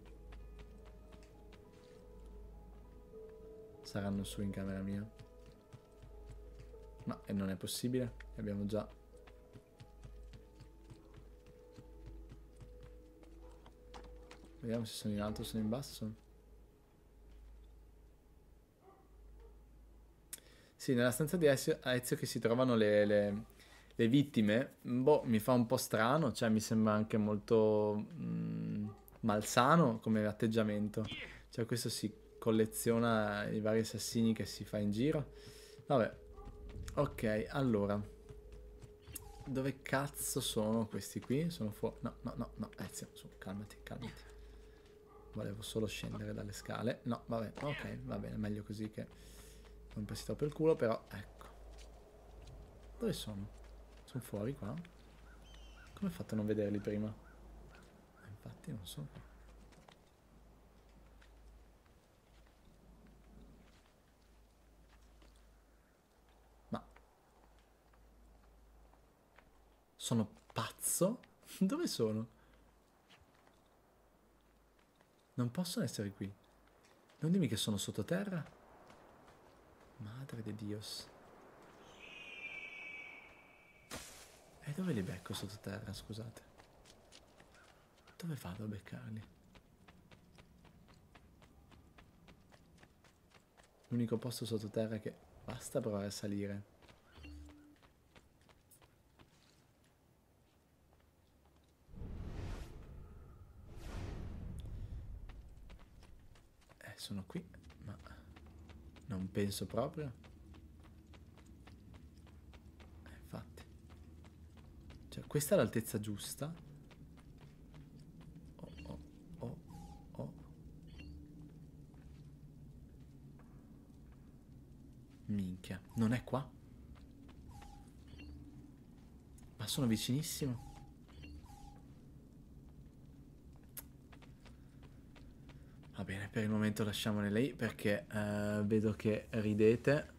Saranno su in camera mia. Ma e non è possibile. Abbiamo già... Vediamo se sono in alto o sono in basso. Sì, nella stanza di Ezio, Ezio che si trovano le, le, le vittime, boh, mi fa un po' strano, cioè mi sembra anche molto mm, malsano come atteggiamento. Cioè questo si colleziona i vari assassini che si fa in giro. Vabbè, ok, allora. Dove cazzo sono questi qui? Sono fuori... No, no, no, no, Ezio, su, calmati, calmati. Volevo solo scendere dalle scale. No, vabbè, ok, va bene, meglio così che non passi troppo il culo, però ecco. Dove sono? Sono fuori qua? Come ho fatto a non vederli prima? Infatti non sono Sono pazzo? Dove sono? Non possono essere qui. Non dimmi che sono sottoterra. Madre di Dios. E dove li becco sottoterra, scusate? Dove vado a beccarli? L'unico posto sottoterra che basta provare a salire. Sono qui, ma non penso proprio. Eh, infatti. Cioè, questa è l'altezza giusta. Oh, oh, oh, oh. Minchia, non è qua? Ma sono vicinissimo. Va bene, per il momento lasciamole lì perché eh, vedo che ridete.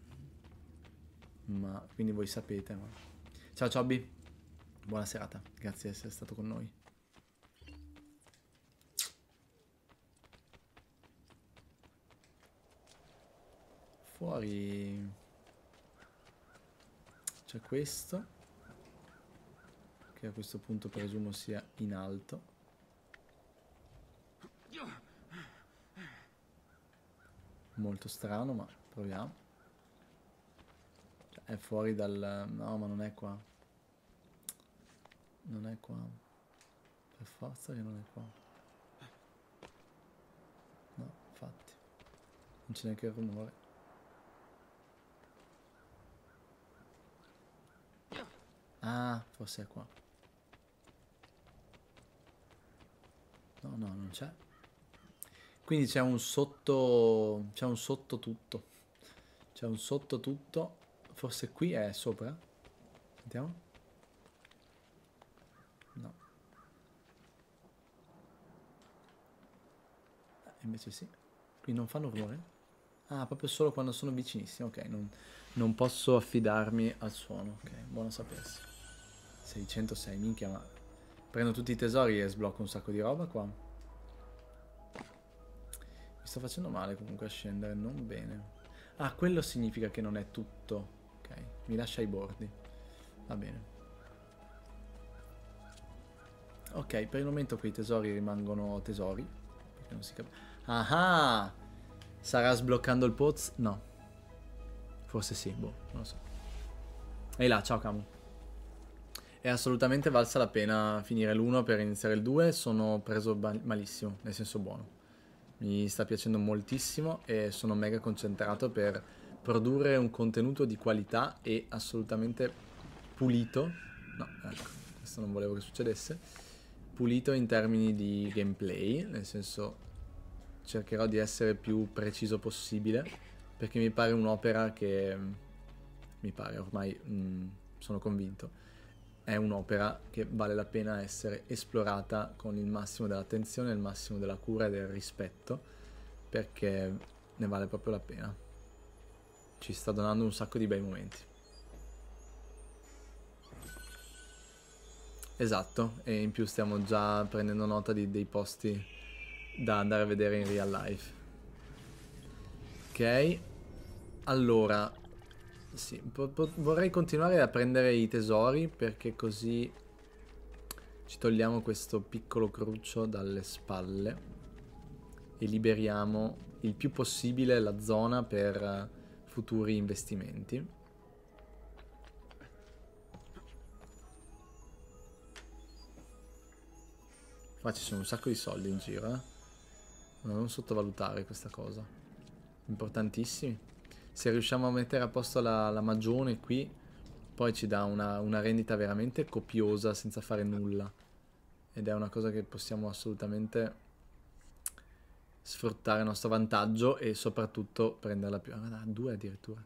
Ma quindi voi sapete. Ma... Ciao Ciobbi, buona serata, grazie di essere stato con noi. Fuori c'è questo, che a questo punto presumo sia in alto. Molto strano, ma proviamo. Cioè, è fuori dal... No, ma non è qua. Non è qua. Per forza che non è qua. No, infatti. Non c'è neanche il rumore. Ah, forse è qua. No, no, non c'è. Quindi c'è un sotto... c'è un sotto tutto. C'è un sotto tutto. Forse qui è sopra. Sentiamo. No. Eh, invece sì. Qui non fanno rumore? Ah, proprio solo quando sono vicinissimi. Ok, non, non posso affidarmi al suono. Ok, buono sapersi. 606, minchia, ma... Prendo tutti i tesori e sblocco un sacco di roba qua. Sto facendo male comunque a scendere, non bene. Ah, quello significa che non è tutto. Ok, mi lascia i bordi. Va bene. Ok, per il momento quei tesori rimangono tesori. Perché non si capisce. Ah! Sarà sbloccando il Poz? No. Forse sì, boh, non lo so. Ehi là, ciao Camu. È assolutamente valsa la pena finire l'1 per iniziare il 2. Sono preso malissimo, nel senso buono. Mi sta piacendo moltissimo e sono mega concentrato per produrre un contenuto di qualità e assolutamente pulito. No, ecco, questo non volevo che succedesse. Pulito in termini di gameplay, nel senso cercherò di essere più preciso possibile perché mi pare un'opera che mi pare ormai mh, sono convinto è un'opera che vale la pena essere esplorata con il massimo dell'attenzione, il massimo della cura e del rispetto, perché ne vale proprio la pena. Ci sta donando un sacco di bei momenti. Esatto, e in più stiamo già prendendo nota di, dei posti da andare a vedere in real life. Ok, allora sì, vorrei continuare a prendere i tesori perché così ci togliamo questo piccolo cruccio dalle spalle e liberiamo il più possibile la zona per futuri investimenti. Qua ci sono un sacco di soldi in giro, eh? Non sottovalutare questa cosa. Importantissimi se riusciamo a mettere a posto la, la magione qui, poi ci dà una, una rendita veramente copiosa senza fare nulla. Ed è una cosa che possiamo assolutamente sfruttare a nostro vantaggio e soprattutto prenderla più. Ah, due addirittura.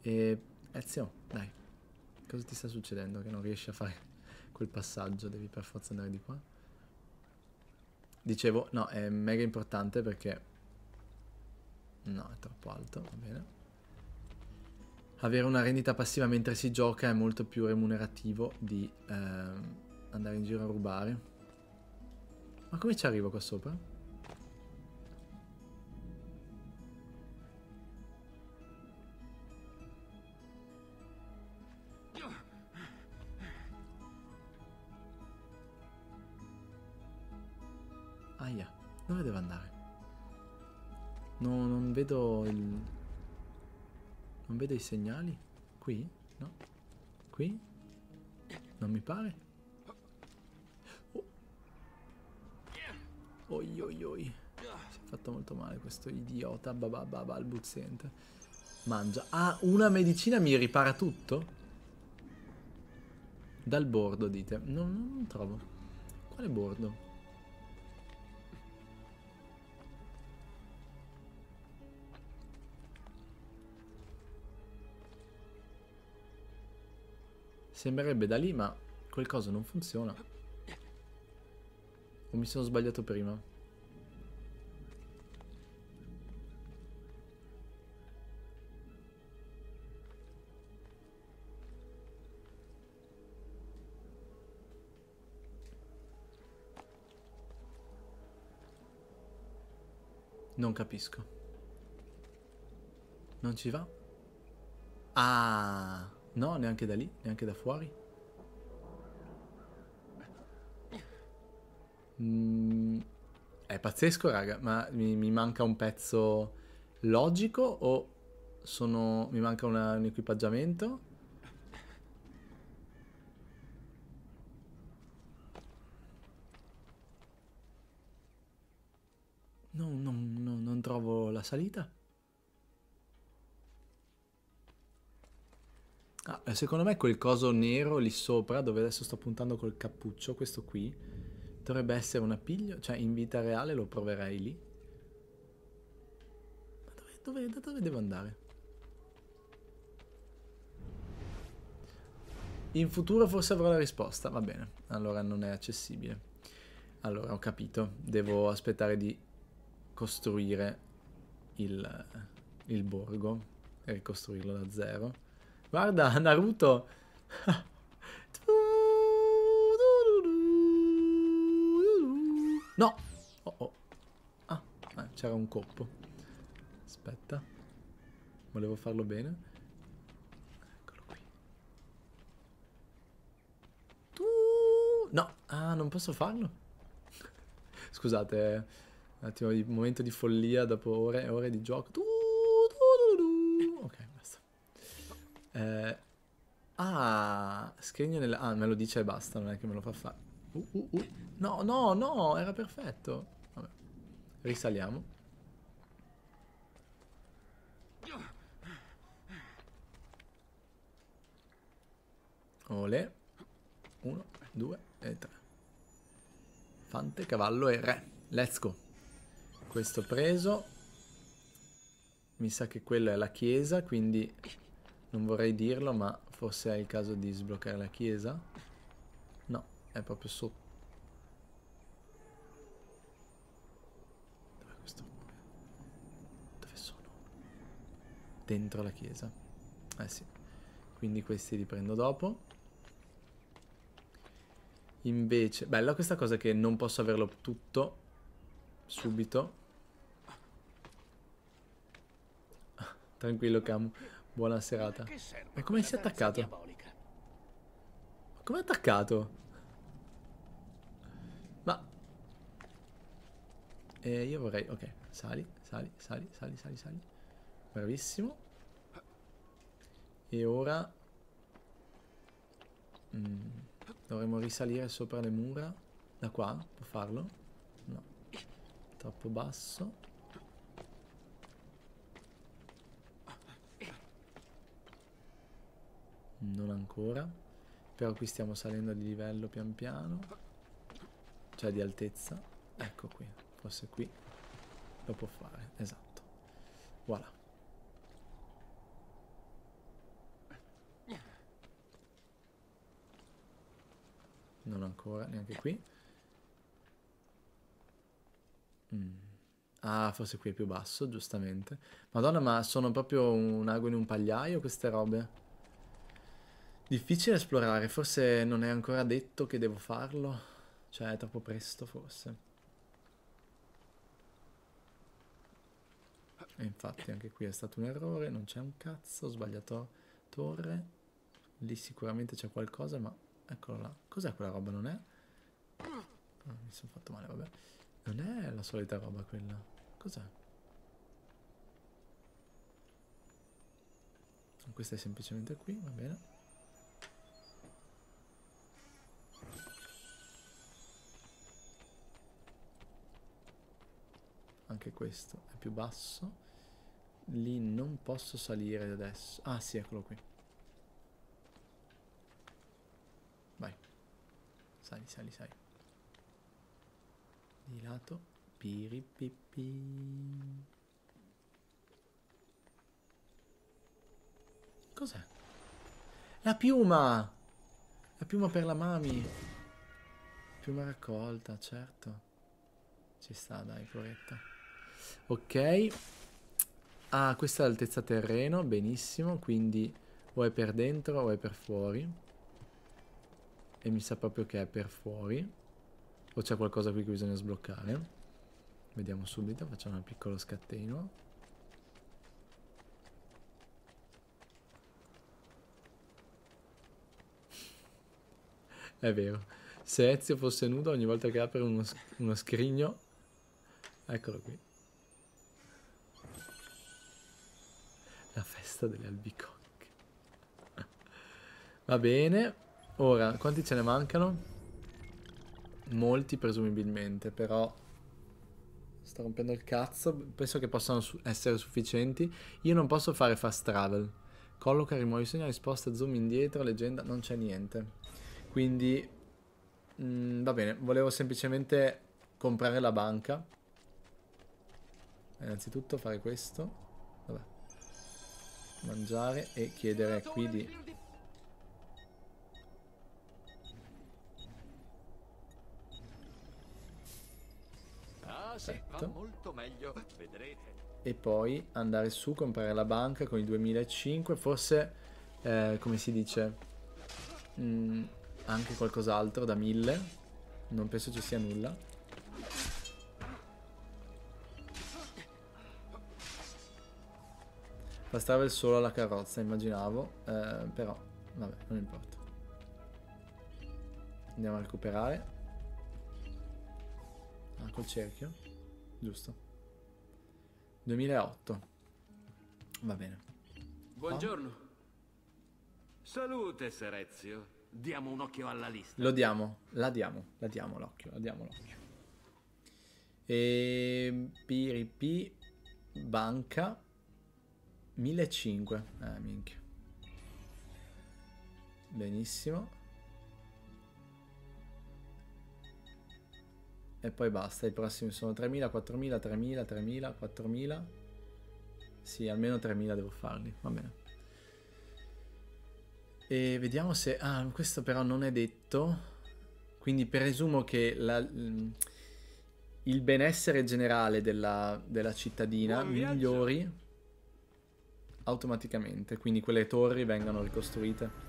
E Ezio, dai, cosa ti sta succedendo che non riesci a fare quel passaggio? Devi per forza andare di qua. Dicevo, no, è mega importante perché... No, è troppo alto, va bene. Avere una rendita passiva mentre si gioca è molto più remunerativo di ehm, andare in giro a rubare. Ma come ci arrivo qua sopra? Aia, dove devo andare? No, non vedo il... Non vedo i segnali? Qui? No? Qui? Non mi pare? Oh. Oi oi oi. Si è fatto molto male questo idiota babà balbuziente. Mangia. Ah, una medicina mi ripara tutto? Dal bordo dite. Non, non trovo. Quale bordo? Sembrerebbe da lì, ma quel coso non funziona. O mi sono sbagliato prima? Non capisco. Non ci va? Ah... No, neanche da lì, neanche da fuori. Mm, è pazzesco, raga, ma mi, mi, manca un pezzo logico o sono, mi manca una, un equipaggiamento? No, no, no, non trovo la salita. Secondo me quel coso nero lì sopra, dove adesso sto puntando col cappuccio, questo qui, dovrebbe essere un appiglio, cioè in vita reale lo proverei lì. Ma dove, dove, da dove devo andare? In futuro forse avrò la risposta, va bene, allora non è accessibile. Allora, ho capito, devo aspettare di costruire il, il borgo e ricostruirlo da zero. Guarda, Naruto. No! Oh oh. Ah, eh, c'era un coppo. Aspetta. Volevo farlo bene. Eccolo qui. Tu... No! Ah, non posso farlo. Scusate, un attimo di momento di follia dopo ore e ore di gioco. Tu... scrigno nella... Ah, me lo dice e basta, non è che me lo fa fare. Uh, uh, uh. No, no, no, era perfetto. Vabbè. Risaliamo. Ole. Uno, due e tre. Fante, cavallo e re. Let's go. Questo preso. Mi sa che quella è la chiesa, quindi non vorrei dirlo, ma forse è il caso di sbloccare la chiesa. No, è proprio sotto. Dov'è questo? Dove sono? Dentro la chiesa. Eh sì. Quindi questi li prendo dopo. Invece, bella questa cosa che non posso averlo tutto subito. Tranquillo Camu. Buona serata. Ma come si è attaccato? Come è attaccato? Ma... Eh, io vorrei... Ok, sali, sali, sali, sali, sali, sali. Bravissimo. E ora... Mm, dovremmo risalire sopra le mura. Da qua? Può farlo? No. Troppo basso. Non ancora. Però qui stiamo salendo di livello pian piano. Cioè di altezza. Ecco qui. Forse qui lo può fare. Esatto. Voilà. Non ancora, neanche qui. Mm. Ah, forse qui è più basso, giustamente. Madonna, ma sono proprio un ago in un pagliaio queste robe. Difficile esplorare, forse non è ancora detto che devo farlo. Cioè, è troppo presto, forse. E infatti anche qui è stato un errore, non c'è un cazzo, ho sbagliato torre. Lì sicuramente c'è qualcosa, ma eccolo là. Cos'è quella roba? Non è? Oh, mi sono fatto male, vabbè. Non è la solita roba quella. Cos'è? Questa è semplicemente qui, va bene. Anche questo è più basso. Lì non posso salire adesso. Ah sì, eccolo qui. Vai. Sali, sali, sali. Di lato. Piripipi. Cos'è? La piuma! La piuma per la mami. Piuma raccolta, certo. Ci sta, dai, poretta. Ok. Ah, questa è l'altezza terreno, benissimo, quindi o è per dentro o è per fuori. E mi sa proprio che è per fuori. O c'è qualcosa qui che bisogna sbloccare. Vediamo subito, facciamo un piccolo scattino. È vero. Se Ezio fosse nudo ogni volta che apre uno, uno scrigno... Eccolo qui. La festa delle albicocche. Va bene. Ora, quanti ce ne mancano? Molti presumibilmente, però sto rompendo il cazzo. Penso che possano su essere sufficienti. Io non posso fare fast travel. Colloca, rimuovi segnali, sposta, zoom indietro, leggenda, non c'è niente. Quindi, mh, mm, va bene, volevo semplicemente comprare la banca. Innanzitutto fare questo mangiare e chiedere qui di Perfetto. E poi andare su, comprare la banca con i 2005, forse, eh, come si dice, mh, mm, anche qualcos'altro da 1000. Non penso ci sia nulla. Bastava il solo alla carrozza, immaginavo, eh, però vabbè, non importa. Andiamo a recuperare. Ah, col cerchio, giusto. 2008. Va bene. Buongiorno. Oh. Salute, Serezio. Diamo un occhio alla lista. Lo diamo, la diamo, la diamo l'occhio, la diamo l'occhio. E Piripi banca 1500. Eh, minchia. Benissimo. E poi basta, i prossimi sono 3000, 4000, 3000, 3000, 4000. Sì, almeno 3000 devo farli, va bene. E vediamo se... Ah, questo però non è detto. Quindi presumo che la, il benessere generale della, della cittadina migliori automaticamente, quindi quelle torri vengano ricostruite.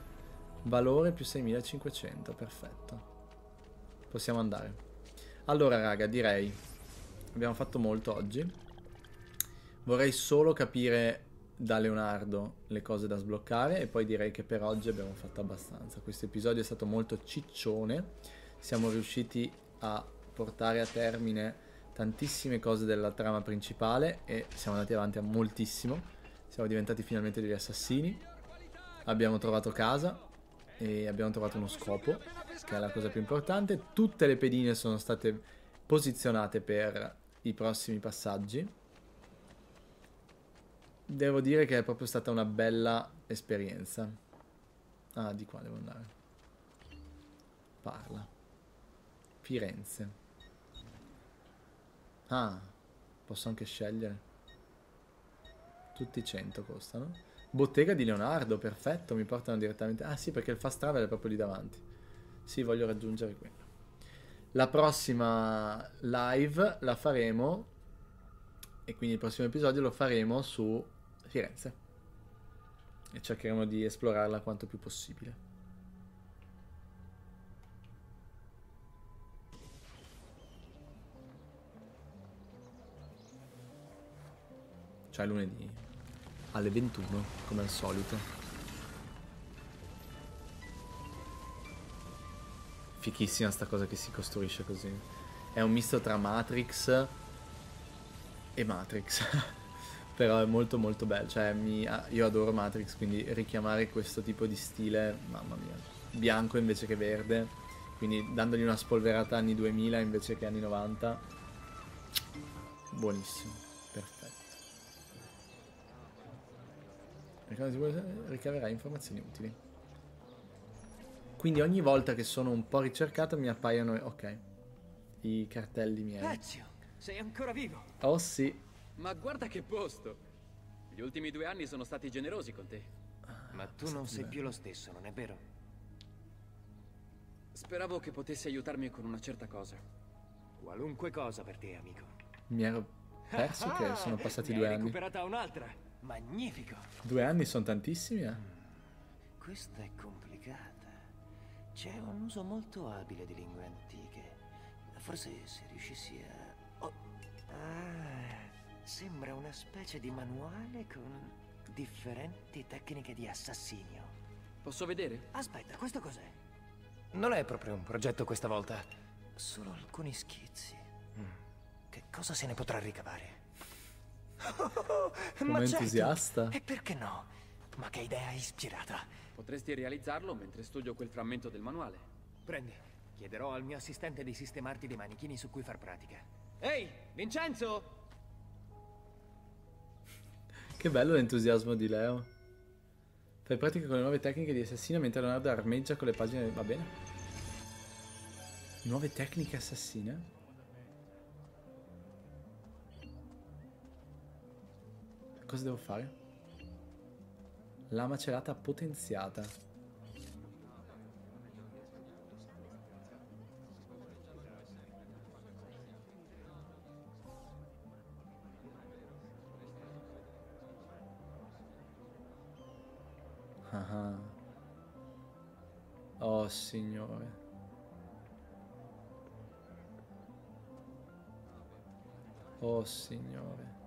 Valore più 6500, perfetto. Possiamo andare. Allora raga, direi, abbiamo fatto molto oggi. Vorrei solo capire da Leonardo le cose da sbloccare e poi direi che per oggi abbiamo fatto abbastanza. Questo episodio è stato molto ciccione, siamo riusciti a portare a termine tantissime cose della trama principale e siamo andati avanti a moltissimo. Siamo diventati finalmente degli assassini. Abbiamo trovato casa e abbiamo trovato uno scopo, che è la cosa più importante. Tutte le pedine sono state posizionate per i prossimi passaggi. Devo dire che è proprio stata una bella esperienza. Ah, di qua devo andare. Parla. Firenze. Ah, posso anche scegliere. Tutti 100 costano. Bottega di Leonardo, perfetto, mi portano direttamente... Ah sì, perché il fast travel è proprio lì davanti. Sì, voglio raggiungere quello. La prossima live la faremo E quindi il prossimo episodio lo faremo su Firenze. E cercheremo di esplorarla quanto più possibile. Cioè lunedì alle 21, come al solito. Fichissima sta cosa che si costruisce così. È un misto tra Matrix e Matrix. Però è molto molto bello. Cioè, mi- ah, io adoro Matrix, quindi richiamare questo tipo di stile, mamma mia. Bianco invece che verde. Quindi dandogli una spolverata anni 2000 invece che anni 90. Buonissimo. Ricaverai informazioni utili. Quindi ogni volta che sono un po' ricercato mi appaiono, ok, i cartelli miei. Ezio, sei ancora vivo. Oh sì, Ma guarda che posto! Gli ultimi due anni sono stati generosi con te. Ma tu non sei più lo stesso, non è vero? Speravo che potessi aiutarmi con una certa cosa. Qualunque cosa per te, amico. mi ero perso che sono passati Ne due hai anni. recuperata un'altra. Magnifico. Due anni sono tantissimi, eh. Questa è complicata. C'è un uso molto abile di lingue antiche. Forse se riuscissi a... Oh. Ah, sembra una specie di manuale con differenti tecniche di assassinio. Posso vedere? Aspetta, questo cos'è? Non è proprio un progetto questa volta. Solo alcuni schizzi. Mm. Che cosa se ne potrà ricavare? Come Ma certo. entusiasta. E perché no? Ma che idea ispirata. Potresti realizzarlo mentre studio quel frammento del manuale. Prendi. Chiederò al mio assistente di sistemarti dei manichini su cui far pratica. Ehi, Vincenzo! Che bello l'entusiasmo di Leo. Fai pratica con le nuove tecniche di assassino mentre Leonardo armeggia con le pagine... Va bene. Nuove tecniche assassine? Cosa devo fare? Lama celata potenziata. Ah. Oh signore. Oh signore.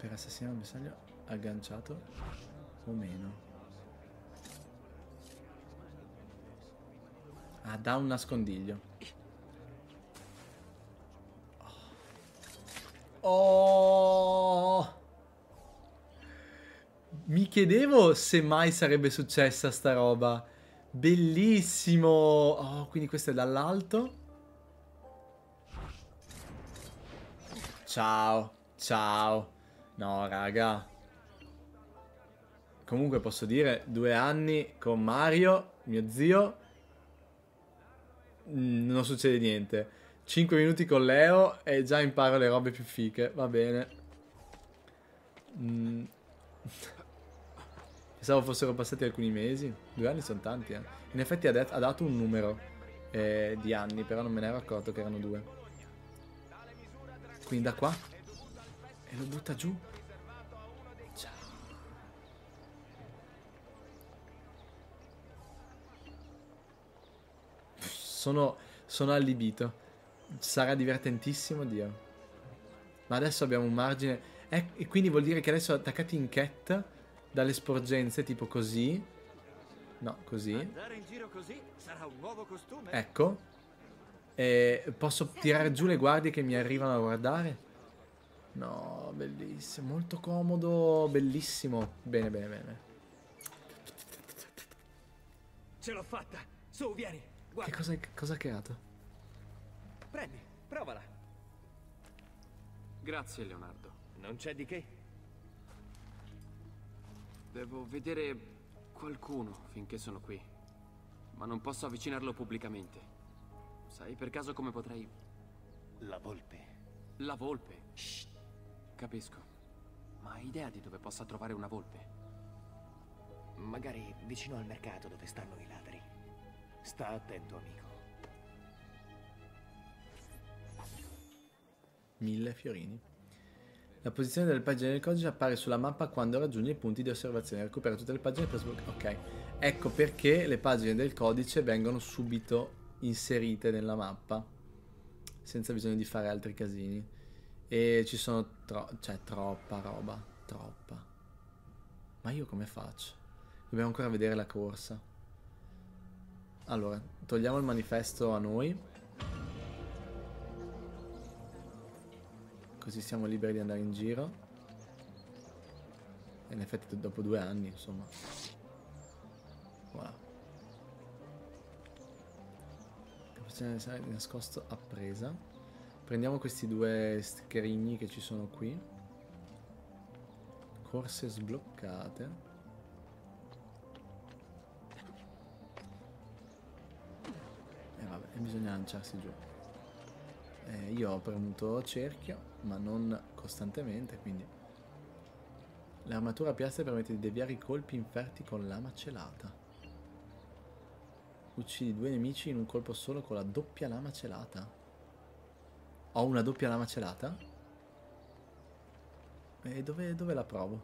Per assassinare un bersaglio agganciato o meno. Ah, da un nascondiglio. Oh! Mi chiedevo se mai sarebbe successa sta roba. Bellissimo! Oh, quindi questo è dall'alto. Ciao, ciao. No, raga. Comunque posso dire, due anni con Mario, mio zio. mm, Non succede niente. 5 minuti con Leo e già imparo le robe più fiche. Va bene. Mm. Pensavo fossero passati alcuni mesi. Due anni sono tanti, eh. In effetti ha, ha dato un numero eh, di anni, però non me ne ero accorto che erano due. Quindi da qua. E lo butta giù. Sono, sono allibito. Sarà divertentissimo, Dio. Ma adesso abbiamo un margine. Eh, e quindi vuol dire che adesso attaccati in cat dalle sporgenze, tipo così. No, così. Andare in giro così sarà un nuovo costume. Ecco. E posso tirare giù le guardie che mi arrivano a guardare? No, bellissimo, molto comodo, bellissimo. Bene, bene, bene. Ce l'ho fatta! Su, vieni! Che Guarda, cosa, cosa ha creato? prendi, provala. Grazie, Leonardo. Non c'è di che. Devo vedere qualcuno finché sono qui. Ma non posso avvicinarlo pubblicamente. Sai per caso come potrei... La volpe. La volpe. Shh. Capisco. Ma hai idea di dove possa trovare una volpe? Magari vicino al mercato dove stanno i ladri. Sta attento, amico. Mille fiorini. La posizione delle pagine del codice appare sulla mappa quando raggiunge i punti di osservazione. Recupera tutte le pagine per sbloccare. Ok. Ecco perché le pagine del codice vengono subito inserite nella mappa. Senza bisogno di fare altri casini. E ci sono tro- cioè, troppa roba. Troppa. Ma io come faccio? Dobbiamo ancora vedere la corsa. Allora, togliamo il manifesto a noi. Così siamo liberi di andare in giro. E in effetti dopo due anni, insomma. Voilà. Capacità di nascosto appresa. Prendiamo questi due scrigni che ci sono qui. Corse sbloccate. Vabbè, bisogna lanciarsi giù. Eh, io ho premuto cerchio, ma non costantemente, quindi... L'armatura a piastre permette di deviare i colpi inferti con lama celata. Uccidi due nemici in un colpo solo con la doppia lama celata. Ho una doppia lama celata? E dove, dove la provo?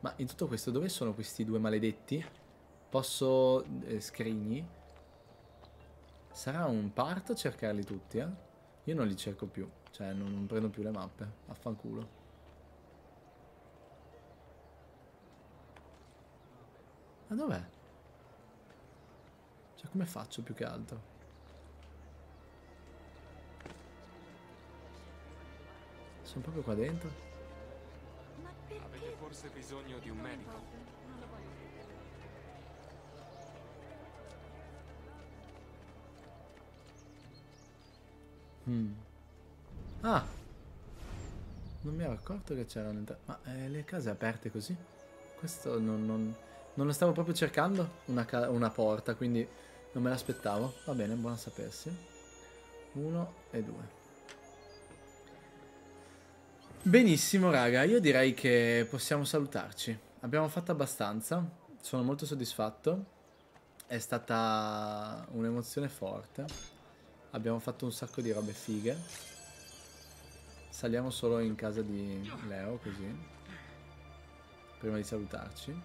Ma in tutto questo dove sono questi due maledetti? Posso... Eh, scrigni? Sarà un parto cercarli tutti, eh? Io non li cerco più. Cioè, non, non prendo più le mappe. Affanculo. Ma dov'è? Cioè, come faccio più che altro? Sono proprio qua dentro? Avete forse bisogno di un medico? Mm. Ah! Non mi ero accorto che c'erano... Ma eh, le case aperte così? Questo non, non, non lo stavo proprio cercando, una, una porta, quindi non me l'aspettavo. Va bene, buono a sapersi. Uno e due. Benissimo, raga. Io direi che possiamo salutarci. Abbiamo fatto abbastanza. Sono molto soddisfatto. È stata un'emozione forte. Abbiamo fatto un sacco di robe fighe. Saliamo solo in casa di Leo, così. Prima di salutarci.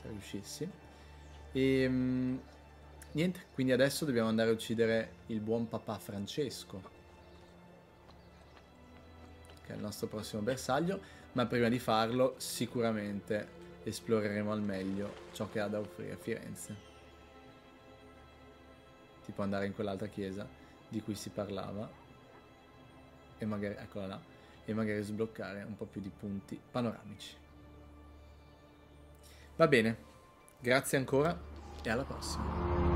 Se riuscissi. E... mm, niente, quindi adesso dobbiamo andare a uccidere il buon papà Francesco. Che è il nostro prossimo bersaglio. Ma prima di farlo, sicuramente esploreremo al meglio ciò che ha da offrire Firenze tipo andare in quell'altra chiesa di cui si parlava e magari, eccola là, e magari sbloccare un po' più di punti panoramici. Va bene, grazie ancora e alla prossima.